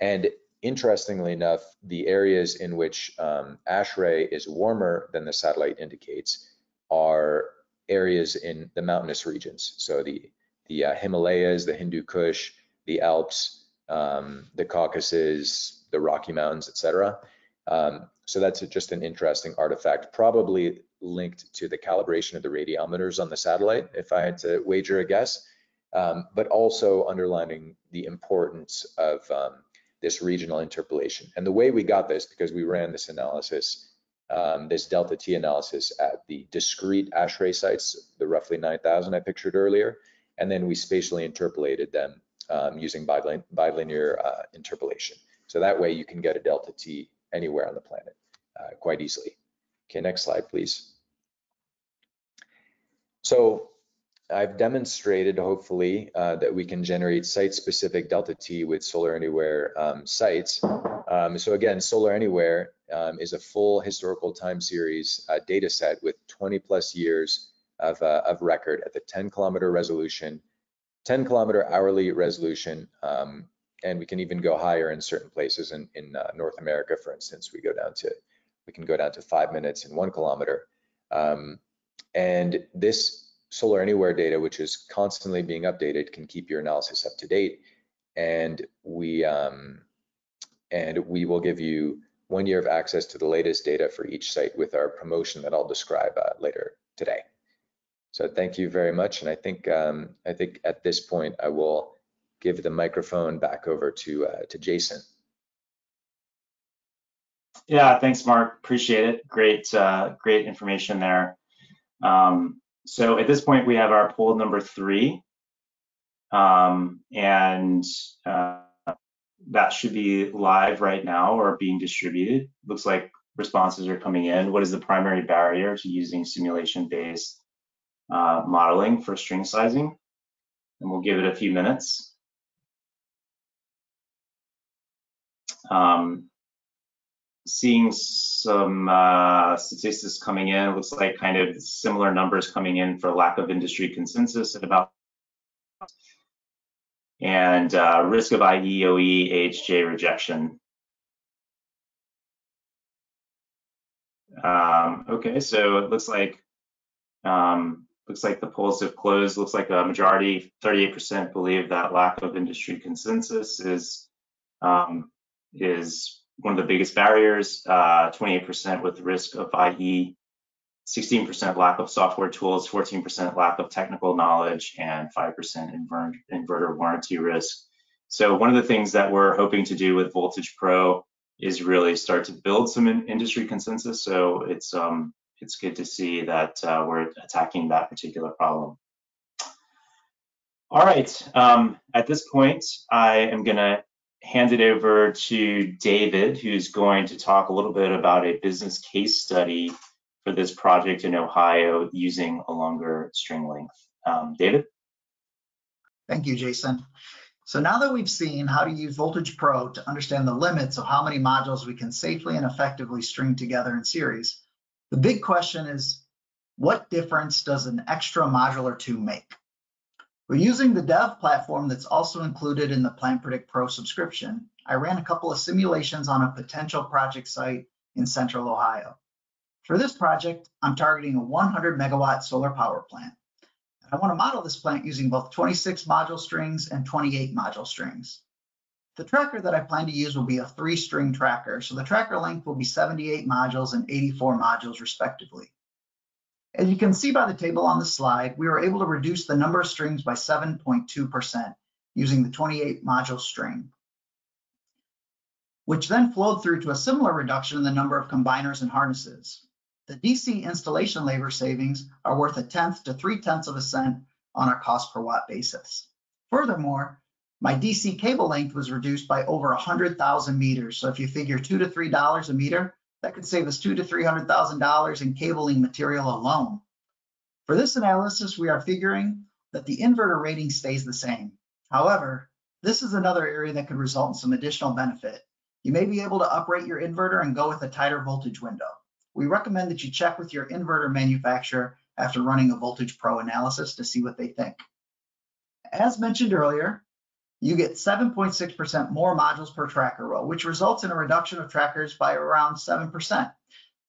Speaker 3: And interestingly enough, the areas in which um, ASHRAE is warmer than the satellite indicates are areas in the mountainous regions. So the, the uh, Himalayas, the Hindu Kush, the Alps, um, the Caucasus, the Rocky Mountains, etc. Um, so that's just an interesting artifact, probably linked to the calibration of the radiometers on the satellite, if I had to wager a guess, um, but also underlining the importance of um, this regional interpolation. And the way we got this, because we ran this analysis, um, this delta T analysis at the discrete ASHRAE sites, the roughly 9,000 I pictured earlier, and then we spatially interpolated them um, using bilinear uh, interpolation. So that way you can get a delta T anywhere on the planet uh, quite easily. Okay, next slide, please. So I've demonstrated, hopefully, uh, that we can generate site-specific delta T with SolarAnywhere um, sites. Um, so again, SolarAnywhere um, is a full historical time series uh, data set with 20 plus years of, uh, of record at the 10 kilometer resolution, 10 kilometer hourly resolution, um, and we can even go higher in certain places in, in uh, North America, for instance, we go down to, we can go down to five minutes in one kilometer. Um, and this SolarAnywhere data, which is constantly being updated, can keep your analysis up to date. And we, um, and we will give you one year of access to the latest data for each site with our promotion that I'll describe uh, later today. So thank you very much. And I think, um, I think at this point, I will give the microphone back over to uh, to Jason.
Speaker 2: Yeah, thanks, Marc. Appreciate it. Great, uh, great information there. Um, so at this point, we have our poll number three, um, and uh, that should be live right now or being distributed. Looks like responses are coming in. What is the primary barrier to using simulation-based uh, modeling for string sizing? And we'll give it a few minutes. Um, seeing some uh, statistics coming in, looks like kind of similar numbers coming in for lack of industry consensus at about and uh, risk of IEOE AHJ rejection. Um, okay, so it looks like um, looks like the polls have closed. Looks like a majority, 38% believe that lack of industry consensus is um, is one of the biggest barriers, 28% uh, with risk of IE, 16% lack of software tools, 14% lack of technical knowledge, and 5% invert inverter warranty risk. So one of the things that we're hoping to do with Voltage Pro is really start to build some in industry consensus. So it's um, it's good to see that uh, we're attacking that particular problem. All right, um, at this point, I am gonna hand it over to David, who's going to talk a little bit about a business case study for this project in Ohio using a longer string length. Um, David?
Speaker 4: Thank you, Jason. So now that we've seen how to use Voltage Pro to understand the limits of how many modules we can safely and effectively string together in series, the big question is, what difference does an extra module or two make? We're using the dev platform that's also included in the PlantPredict Pro subscription. I ran a couple of simulations on a potential project site in central Ohio. For this project, I'm targeting a 100 megawatt solar power plant. And I want to model this plant using both 26 module strings and 28 module strings. The tracker that I plan to use will be a three string tracker, so the tracker length will be 78 modules and 84 modules respectively. As you can see by the table on the slide, we were able to reduce the number of strings by 7.2% using the 28 module string, which then flowed through to a similar reduction in the number of combiners and harnesses. The DC installation labor savings are worth a tenth to three tenths of a cent on a cost per watt basis. Furthermore, my DC cable length was reduced by over 100,000 meters. So if you figure two to three dollars a meter, that could save us two to three hundred thousand dollars in cabling material alone. For this analysis, we are figuring that the inverter rating stays the same. However, this is another area that could result in some additional benefit. You may be able to uprate your inverter and go with a tighter voltage window. We recommend that you check with your inverter manufacturer after running a Voltage Pro analysis to see what they think. As mentioned earlier, you get 7.6% more modules per tracker row, which results in a reduction of trackers by around 7%.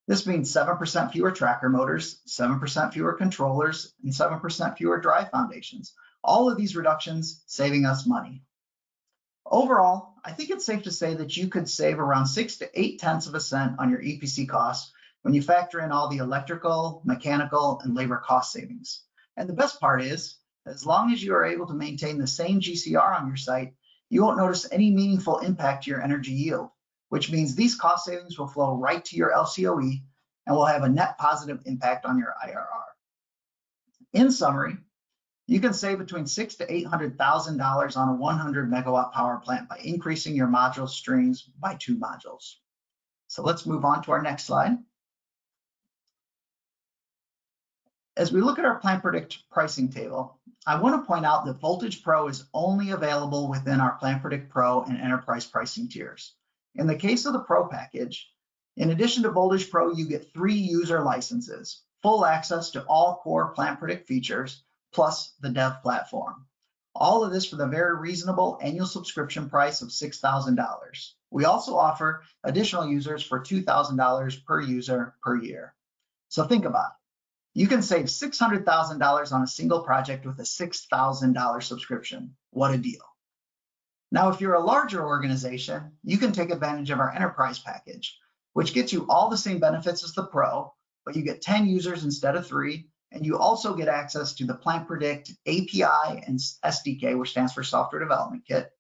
Speaker 4: This means 7% fewer tracker motors, 7% fewer controllers, and 7% fewer drive foundations. All of these reductions saving us money. Overall, I think it's safe to say that you could save around six to eight tenths of a cent on your EPC costs when you factor in all the electrical, mechanical, and labor cost savings. And the best part is, as long as you are able to maintain the same GCR on your site, you won't notice any meaningful impact to your energy yield which means these cost savings will flow right to your LCOE and will have a net positive impact on your IRR. In summary, you can save between six to eight hundred thousand dollars on a 100 megawatt power plant by increasing your module strings by two modules. So let's move on to our next slide. As we look at our PlantPredict pricing table, I want to point out that Voltage Pro is only available within our PlantPredict Pro and Enterprise pricing tiers. In the case of the Pro package, in addition to Voltage Pro, you get three user licenses, full access to all core PlantPredict features, plus the dev platform. All of this for the very reasonable annual subscription price of $6,000. We also offer additional users for $2,000 per user per year. So think about it. You can save $600,000 on a single project with a $6,000 subscription. What a deal. Now, if you're a larger organization, you can take advantage of our enterprise package, which gets you all the same benefits as the Pro, but you get 10 users instead of three, and you also get access to the PlantPredict API and SDK, which stands for Software Development Kit,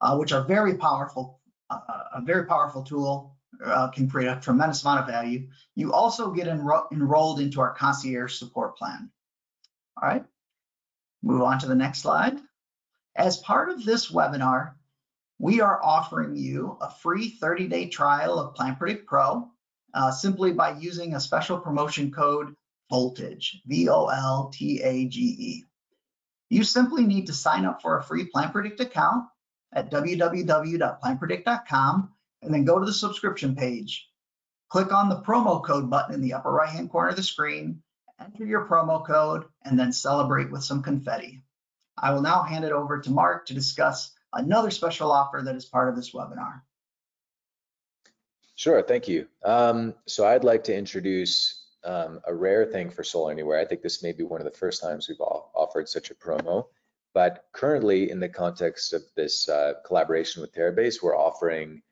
Speaker 4: uh, which are very powerful, uh, a very powerful tool, uh, can create a tremendous amount of value. You also get enro enrolled into our concierge support plan. All right, move on to the next slide. As part of this webinar, we are offering you a free 30-day trial of PlantPredict Pro uh, simply by using a special promotion code VOLTAGE, V-O-L-T-A-G-E. You simply need to sign up for a free PlantPredict account at www.plantpredict.com and then go to the subscription page. Click on the promo code button in the upper right-hand corner of the screen, enter your promo code, and then celebrate with some confetti. I will now hand it over to Marc to discuss another special offer that is part of this webinar.
Speaker 3: Sure, thank you. Um, so I'd like to introduce um, a rare thing for SolarAnywhere. I think this may be one of the first times we've all offered such a promo, but currently in the context of this uh, collaboration with Terabase, we're offering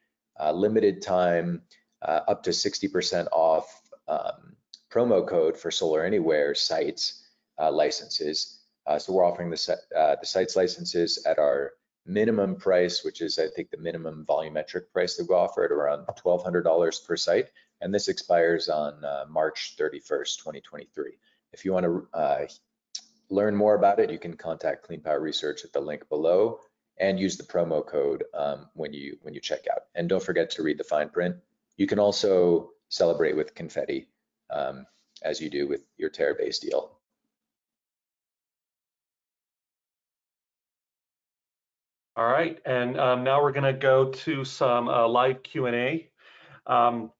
Speaker 3: uh, limited time uh, up to 60% off um, promo code for SolarAnywhere sites uh, licenses uh, so we're offering the, uh, the sites licenses at our minimum price, which is I think the minimum volumetric price that we offer at around $1,200 per site. And this expires on March 31st, 2023. If you want to learn more about it, you can contact Clean Power Research at the link below and use the promo code um, when you when you check out. And don't forget to read the fine print. You can also celebrate with confetti um, as you do with your Terabase deal.
Speaker 1: All right, and um, now we're going to go to some uh, live Q&A. Um,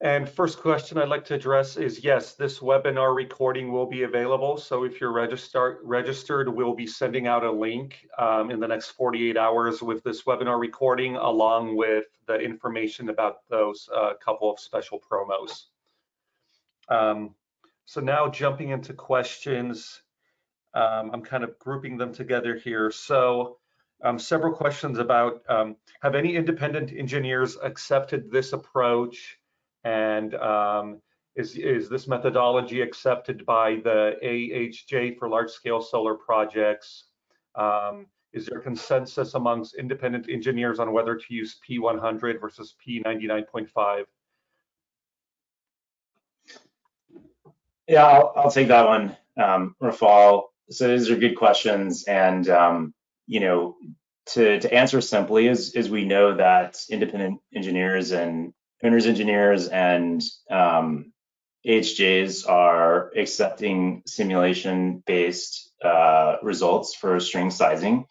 Speaker 1: and first question I'd like to address is, yes, this webinar recording will be available. So if you're register registered, we'll be sending out a link um, in the next 48 hours with this webinar recording, along with the information about those uh, couple of special promos. Um, so now jumping into questions, um, I'm kind of grouping them together here. So um, several questions about um, have any independent engineers accepted this approach and um, is, is this methodology accepted by the AHJ for large scale solar projects? Um, is there consensus amongst independent engineers on whether to use P100 versus P99.5?
Speaker 2: Yeah, I'll, I'll take that one, um, Rafal. So these are good questions. And um, you know, to, to answer simply is, is we know that independent engineers and owners engineers and um, AHJs are accepting simulation-based uh, results for string sizing.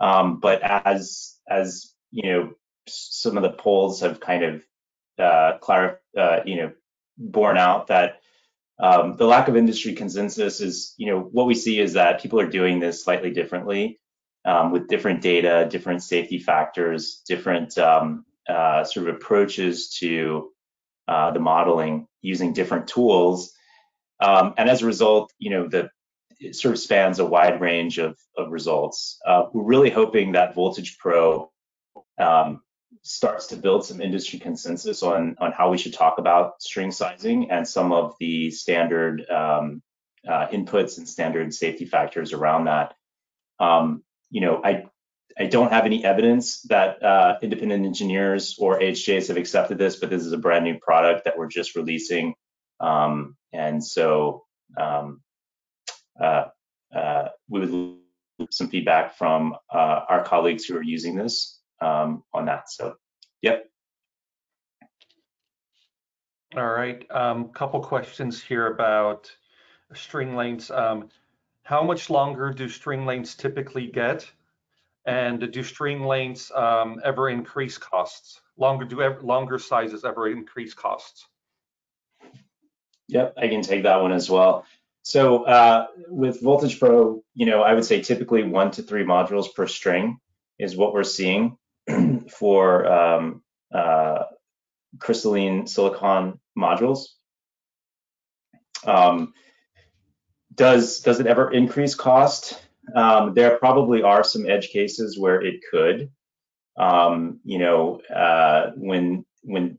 Speaker 2: Um, but as as you know, some of the polls have kind of uh, clar- uh, you know borne out that um, the lack of industry consensus is you know what we see is that people are doing this slightly differently um, with different data, different safety factors, different um, uh, sort of approaches to uh, the modeling using different tools. Um, and as a result, you know, the it sort of spans a wide range of, of results. Uh, we're really hoping that Voltage Pro um, starts to build some industry consensus on, on how we should talk about string sizing and some of the standard um, uh, inputs and standard safety factors around that. Um, you know, I I don't have any evidence that uh, independent engineers or AHJs have accepted this, but this is a brand new product that we're just releasing. Um, and so um, uh, uh, we would some feedback from uh, our colleagues who are using this um, on that. So, yep.
Speaker 1: All right, um, couple questions here about string lengths. Um, how much longer do string lengths typically get? And do string lengths um, ever increase costs? Longer do ever, longer sizes ever increase costs?
Speaker 2: Yep, I can take that one as well. So uh, with Voltage Pro, you know, I would say typically one to three modules per string is what we're seeing for um, uh, crystalline silicon modules. Um, does does it ever increase cost? Um, there probably are some edge cases where it could. Um, you know, uh, when when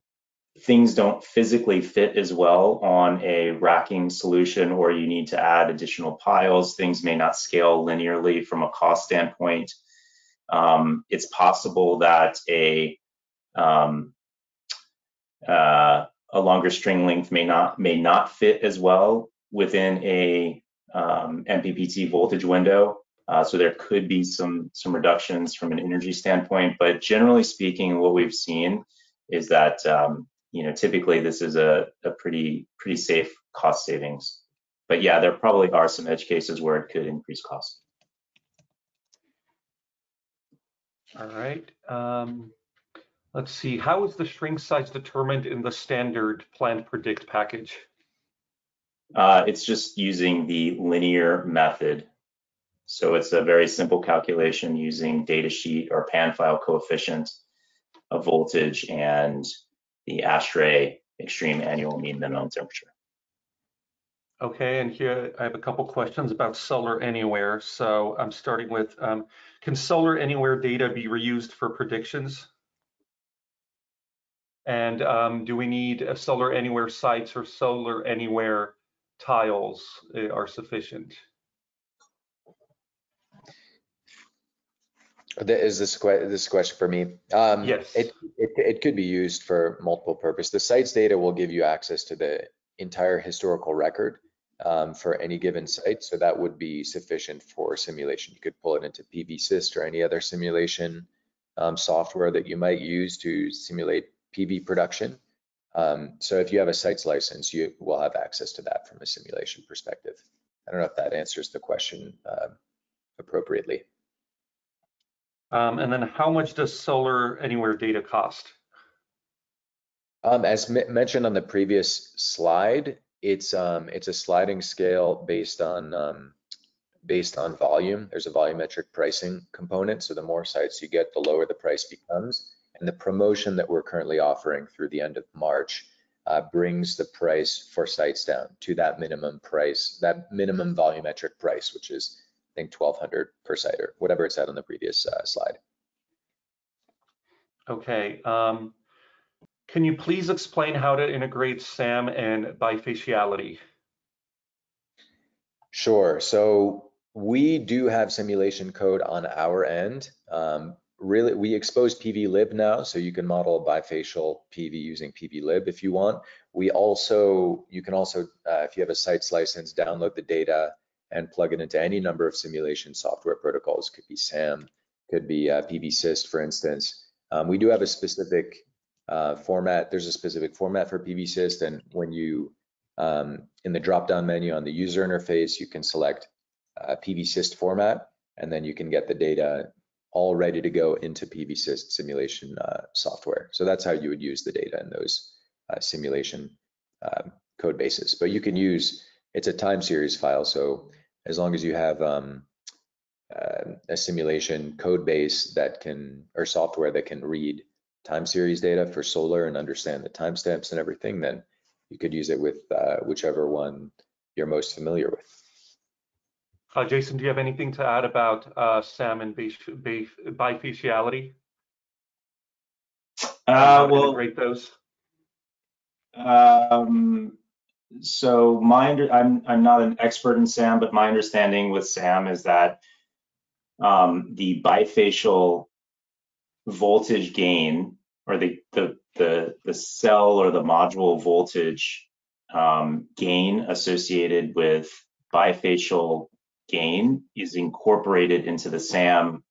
Speaker 2: things don't physically fit as well on a racking solution, or you need to add additional piles, things may not scale linearly from a cost standpoint. Um, it's possible that a um, uh, a longer string length may not may not fit as well within a um, MPPT voltage window. Uh, so there could be some some reductions from an energy standpoint, but generally speaking, what we've seen is that um, you know typically this is a, a pretty pretty safe cost savings. But yeah, there probably are some edge cases where it could increase cost.
Speaker 1: All right. Um, let's see. How is the string size determined in the standard PlantPredict package?
Speaker 2: Uh, it's just using the linear method. So it's a very simple calculation using datasheet or pan file coefficient of voltage and the ASHRAE extreme annual mean minimum temperature.
Speaker 1: Okay, and here I have a couple questions about SolarAnywhere. So I'm starting with, um, can SolarAnywhere data be reused for predictions? And um, do we need SolarAnywhere sites or SolarAnywhere tiles uh, are sufficient?
Speaker 3: Is this this question for me? Um,
Speaker 1: yes.
Speaker 3: It, it it could be used for multiple purposes. The sites data will give you access to the entire historical record um, for any given site, so that would be sufficient for simulation. You could pull it into PVsyst or any other simulation um, software that you might use to simulate PV production. Um, so if you have a sites license, you will have access to that from a simulation perspective. I don't know if that answers the question uh, appropriately.
Speaker 1: Um, and then how much does SolarAnywhere data cost?
Speaker 3: Um, as mentioned on the previous slide, it's um, it's a sliding scale based on um, based on volume. There's a volumetric pricing component, so the more sites you get, the lower the price becomes. And the promotion that we're currently offering through the end of March uh, brings the price for sites down to that minimum price, that minimum volumetric price, which is I think 1200 per site or whatever it said on the previous uh, slide.
Speaker 1: Okay. Um, can you please explain how to integrate SAM and bifaciality?
Speaker 3: Sure. So we do have simulation code on our end. Um, really, we expose PVlib now, so you can model bifacial PV using PVlib if you want. We also, you can also, uh, if you have a sites license, download the data and plug it into any number of simulation software protocols. Could be SAM, could be uh, PVsyst, for instance. Um, we do have a specific uh, format. There's a specific format for PVsyst, and when you Um, in the drop-down menu on the user interface, you can select uh, PVSYST format, and then you can get the data all ready to go into PVSYST simulation uh, software. So that's how you would use the data in those uh, simulation um, code bases. But you can use, it's a time series file. So as long as you have um, uh, a simulation code base that can, or software that can read time series data for solar and understand the timestamps and everything, then you could use it with uh, whichever one you're most familiar with.
Speaker 1: Uh, Jason, do you have anything to add about uh, SAM and bifaciality?
Speaker 2: Uh, well,
Speaker 1: integrate those.
Speaker 2: Um, so my I'm I'm not an expert in SAM, but my understanding with SAM is that um, the bifacial voltage gain or the the the the cell or the module voltage um, gain associated with bifacial gain is incorporated into the SAM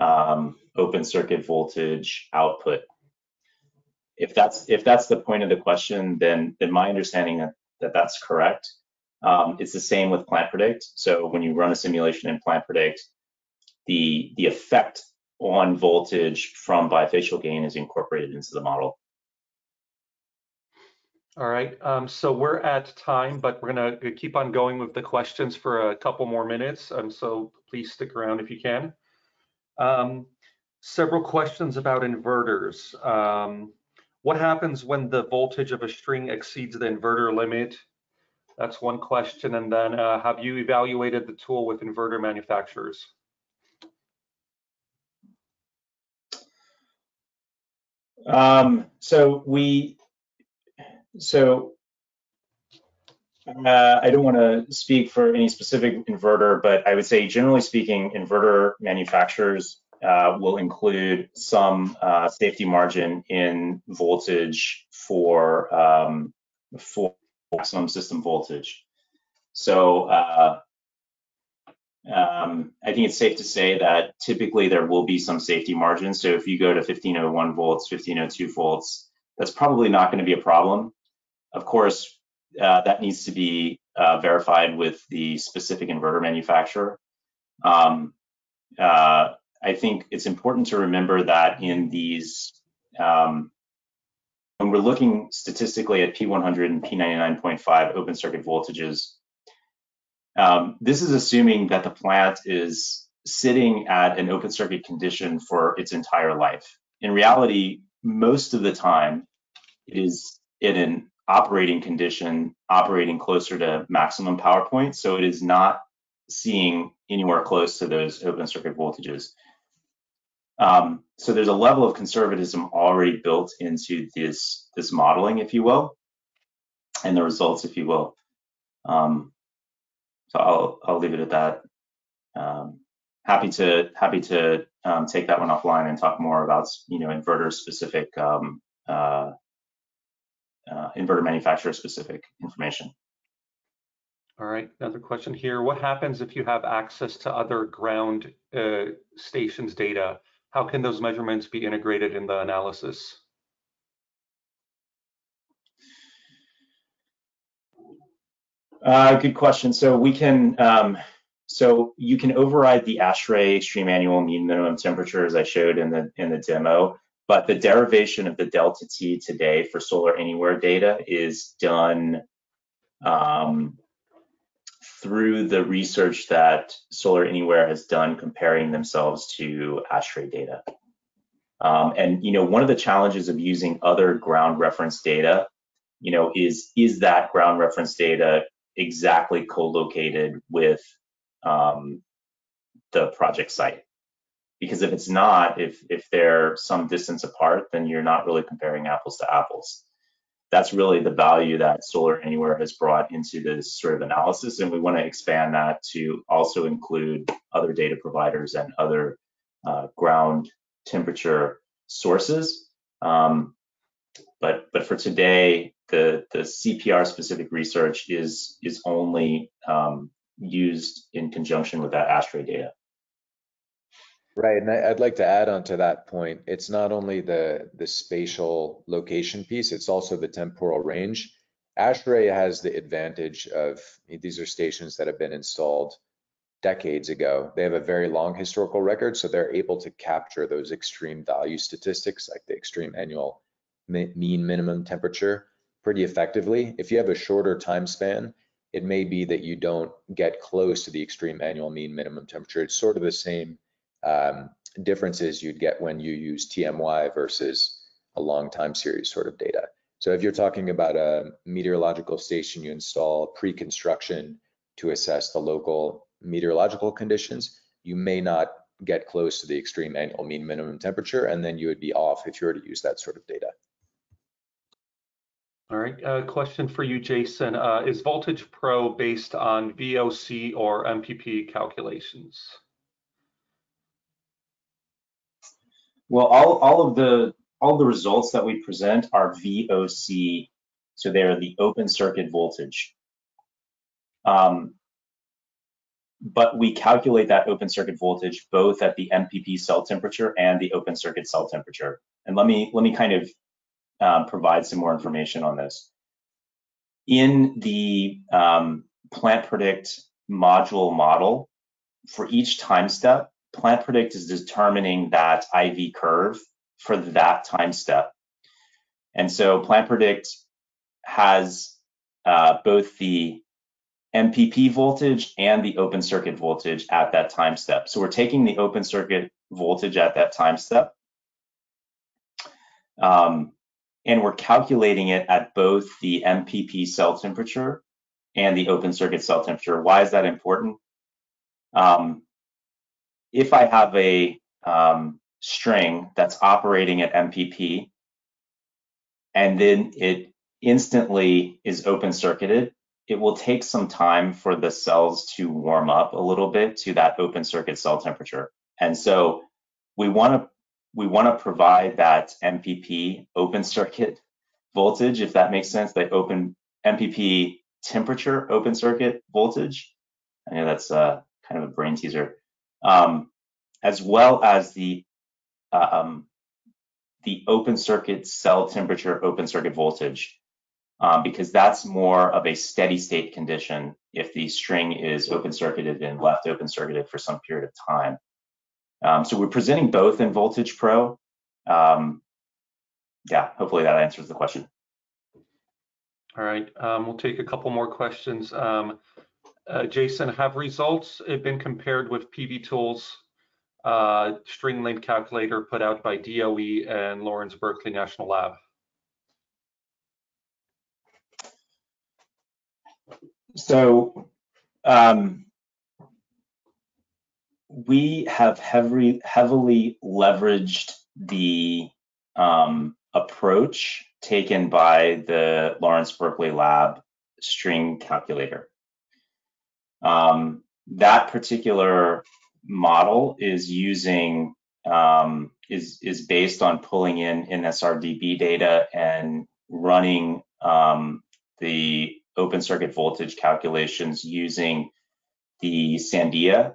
Speaker 2: um, open circuit voltage output. If that's if that's the point of the question, then then my understanding that, that that's correct. Um, it's the same with PlantPredict. So when you run a simulation in PlantPredict, the the effect on voltage from bifacial gain is incorporated into the model.
Speaker 1: All right, um, so we're at time, but we're gonna keep on going with the questions for a couple more minutes. So please stick around if you can. Um, several questions about inverters. Um, what happens when the voltage of a string exceeds the inverter limit? That's one question. And then uh, have you evaluated the tool with inverter manufacturers?
Speaker 2: Um, so we so uh, I don't want to speak for any specific inverter, but I would say generally speaking, inverter manufacturers uh, will include some uh, safety margin in voltage for um, for maximum system voltage. So uh, um, I think it's safe to say that typically there will be some safety margin. So if you go to 1501 volts, 1502 volts, that's probably not going to be a problem. Of course, uh, that needs to be uh, verified with the specific inverter manufacturer. Um, uh, I think it's important to remember that in these, um, when we're looking statistically at P100 and P99.5 open circuit voltages, um, this is assuming that the plant is sitting at an open circuit condition for its entire life. In reality, most of the time, it is in an operating condition operating closer to maximum power point. So it is not seeing anywhere close to those open circuit voltages. Um, so there's a level of conservatism already built into this this modeling, if you will, and the results, if you will. Um, so I'll I'll leave it at that. Um, happy to happy to um, take that one offline and talk more about you know inverter specific um, uh, uh, inverter manufacturer specific information.
Speaker 1: All right, another question here. What happens if you have access to other ground uh, stations data? How can those measurements be integrated in the analysis?
Speaker 2: Uh, good question. So we can, um, so you can override the ASHRAE extreme annual mean minimum temperature as I showed in the in the demo. But the derivation of the delta T today for SolarAnywhere data is done um, through the research that SolarAnywhere has done comparing themselves to ASHRAE data. Um, and you know, one of the challenges of using other ground reference data, you know, is is that ground reference data exactly co-located with um, the project site? Because if it's not, if if they're some distance apart, then you're not really comparing apples to apples. That's really the value that SolarAnywhere has brought into this sort of analysis, and we want to expand that to also include other data providers and other uh, ground temperature sources. Um, but but for today, the the CPR specific research is is only um, used in conjunction with that ASHRAE data.
Speaker 3: Right, and I'd like to add on to that point. It's not only the the spatial location piece; it's also the temporal range. ASHRAE has the advantage of these are stations that have been installed decades ago. They have a very long historical record, so they're able to capture those extreme value statistics, like the extreme annual mean minimum temperature, pretty effectively. If you have a shorter time span, it may be that you don't get close to the extreme annual mean minimum temperature. It's sort of the same um, differences you'd get when you use TMY versus a long time series sort of data. So if you're talking about a meteorological station you install pre-construction to assess the local meteorological conditions, you may not get close to the extreme annual mean minimum temperature, and then you would be off if you were to use that sort of data.
Speaker 1: All right, uh, question for you, Jason. Uh, is Voltage Pro based on VOC or MPP calculations?
Speaker 2: Well, all, all of the all the results that we present are VOC, so they're the open circuit voltage. Um, but we calculate that open circuit voltage both at the MPP cell temperature and the open circuit cell temperature. And let me let me kind of um, provide some more information on this. In the um, PlantPredict module model, for each time step, PlantPredict is determining that IV curve for that time step. And so PlantPredict has uh, both the MPP voltage and the open circuit voltage at that time step. So we're taking the open circuit voltage at that time step, um, and we're calculating it at both the MPP cell temperature and the open circuit cell temperature. Why is that important? Um, if I have a um, string that's operating at MPP, and then it instantly is open circuited, it will take some time for the cells to warm up a little bit to that open circuit cell temperature. And so we want to we want to provide that MPP open circuit voltage, if that makes sense, the open MPP temperature open circuit voltage. I know that's uh, kind of a brain teaser, um, as well as the um, the open circuit cell temperature open circuit voltage, um, because that's more of a steady state condition if the string is open circuited and left open circuited for some period of time. Um, so we're presenting both in Voltage Pro. Um, yeah, hopefully that answers the question.
Speaker 1: All right, um, we'll take a couple more questions. Uh, Jason, have results been compared with PV Tools uh, string length calculator put out by DOE and Lawrence Berkeley National Lab?
Speaker 2: So um, we have heavily, heavily leveraged the um, approach taken by the Lawrence Berkeley Lab string calculator. Um, that particular model is using um, is is based on pulling in NSRDB data and running um, the open circuit voltage calculations using the Sandia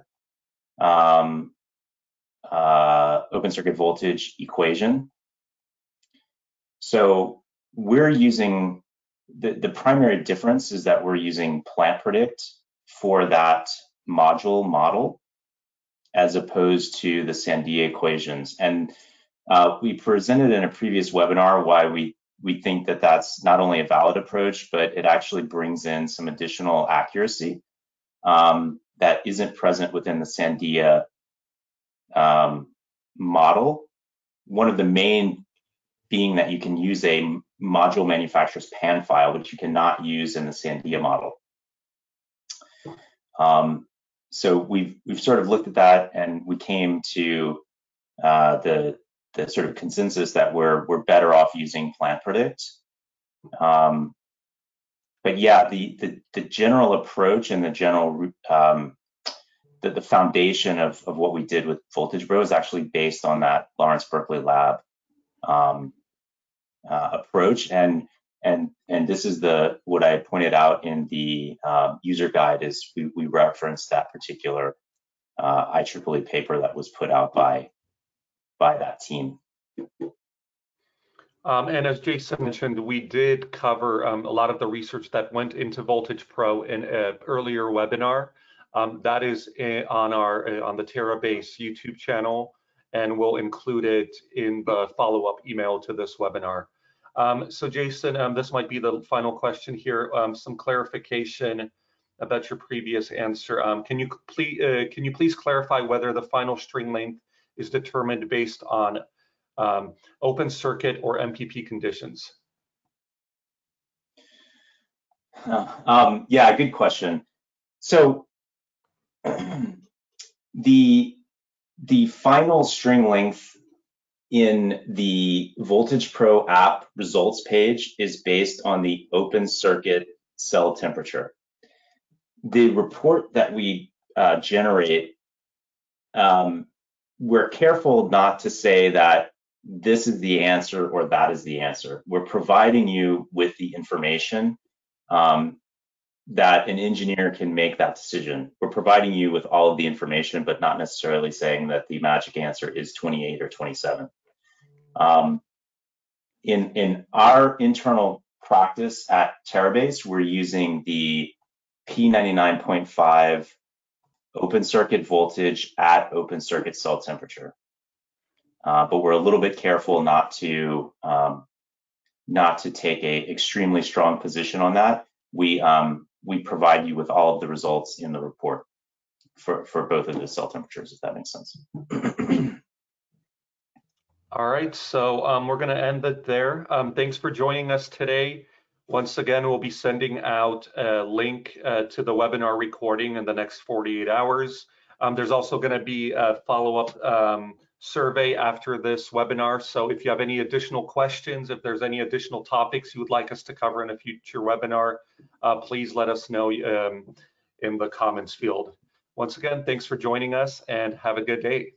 Speaker 2: um, uh, open circuit voltage equation. So we're using the, the primary difference is that we're using PlantPredict for that module model as opposed to the Sandia equations. And uh, we presented in a previous webinar why we, we think that that's not only a valid approach, but it actually brings in some additional accuracy um, that isn't present within the Sandia um, model. One of the main being that you can use a module manufacturer's pan file, which you cannot use in the Sandia model. Um, so we've we've sort of looked at that and we came to uh, the the sort of consensus that we're we're better off using PlantPredict. Um, but yeah the, the the general approach and the general um, the, the foundation of, of what we did with voltage pro is actually based on that lawrence berkeley lab um, uh, approach. And and and this is the what I pointed out in the um, user guide is we, we referenced that particular uh, IEEE paper that was put out by by that team.
Speaker 1: Um, and as Jason mentioned, we did cover um, a lot of the research that went into Voltage Pro in an earlier webinar. Um, that is on our uh, on the Terabase YouTube channel, and we'll include it in the follow-up email to this webinar. Um, so Jason, um, this might be the final question here. Um, some clarification about your previous answer. can you please uh, can you please clarify whether the final string length is determined based on um, open circuit or MPP conditions?
Speaker 2: Um, yeah, good question. So the the final string length in the Voltage Pro app results page is based on the open circuit cell temperature. The report that we uh, generate, um, we're careful not to say that this is the answer or that is the answer. We're providing you with the information um, that an engineer can make that decision. We're providing you with all of the information, but not necessarily saying that the magic answer is 28 or 27. Um, in, in our internal practice at Terabase, we're using the P99.5 open circuit voltage at open circuit cell temperature. Uh, but we're a little bit careful not to um, not to take a extremely strong position on that. We um, we provide you with all of the results in the report for for both of the cell temperatures, if that makes sense.
Speaker 1: all right, so um, we're going to end it there. Um, thanks for joining us today. Once again, we'll be sending out a link uh, to the webinar recording in the next 48 hours. Um, there's also going to be a follow-up um, survey after this webinar. So if you have any additional questions, if there's any additional topics you would like us to cover in a future webinar, uh, please let us know um, in the comments field. Once again, thanks for joining us and have a good day.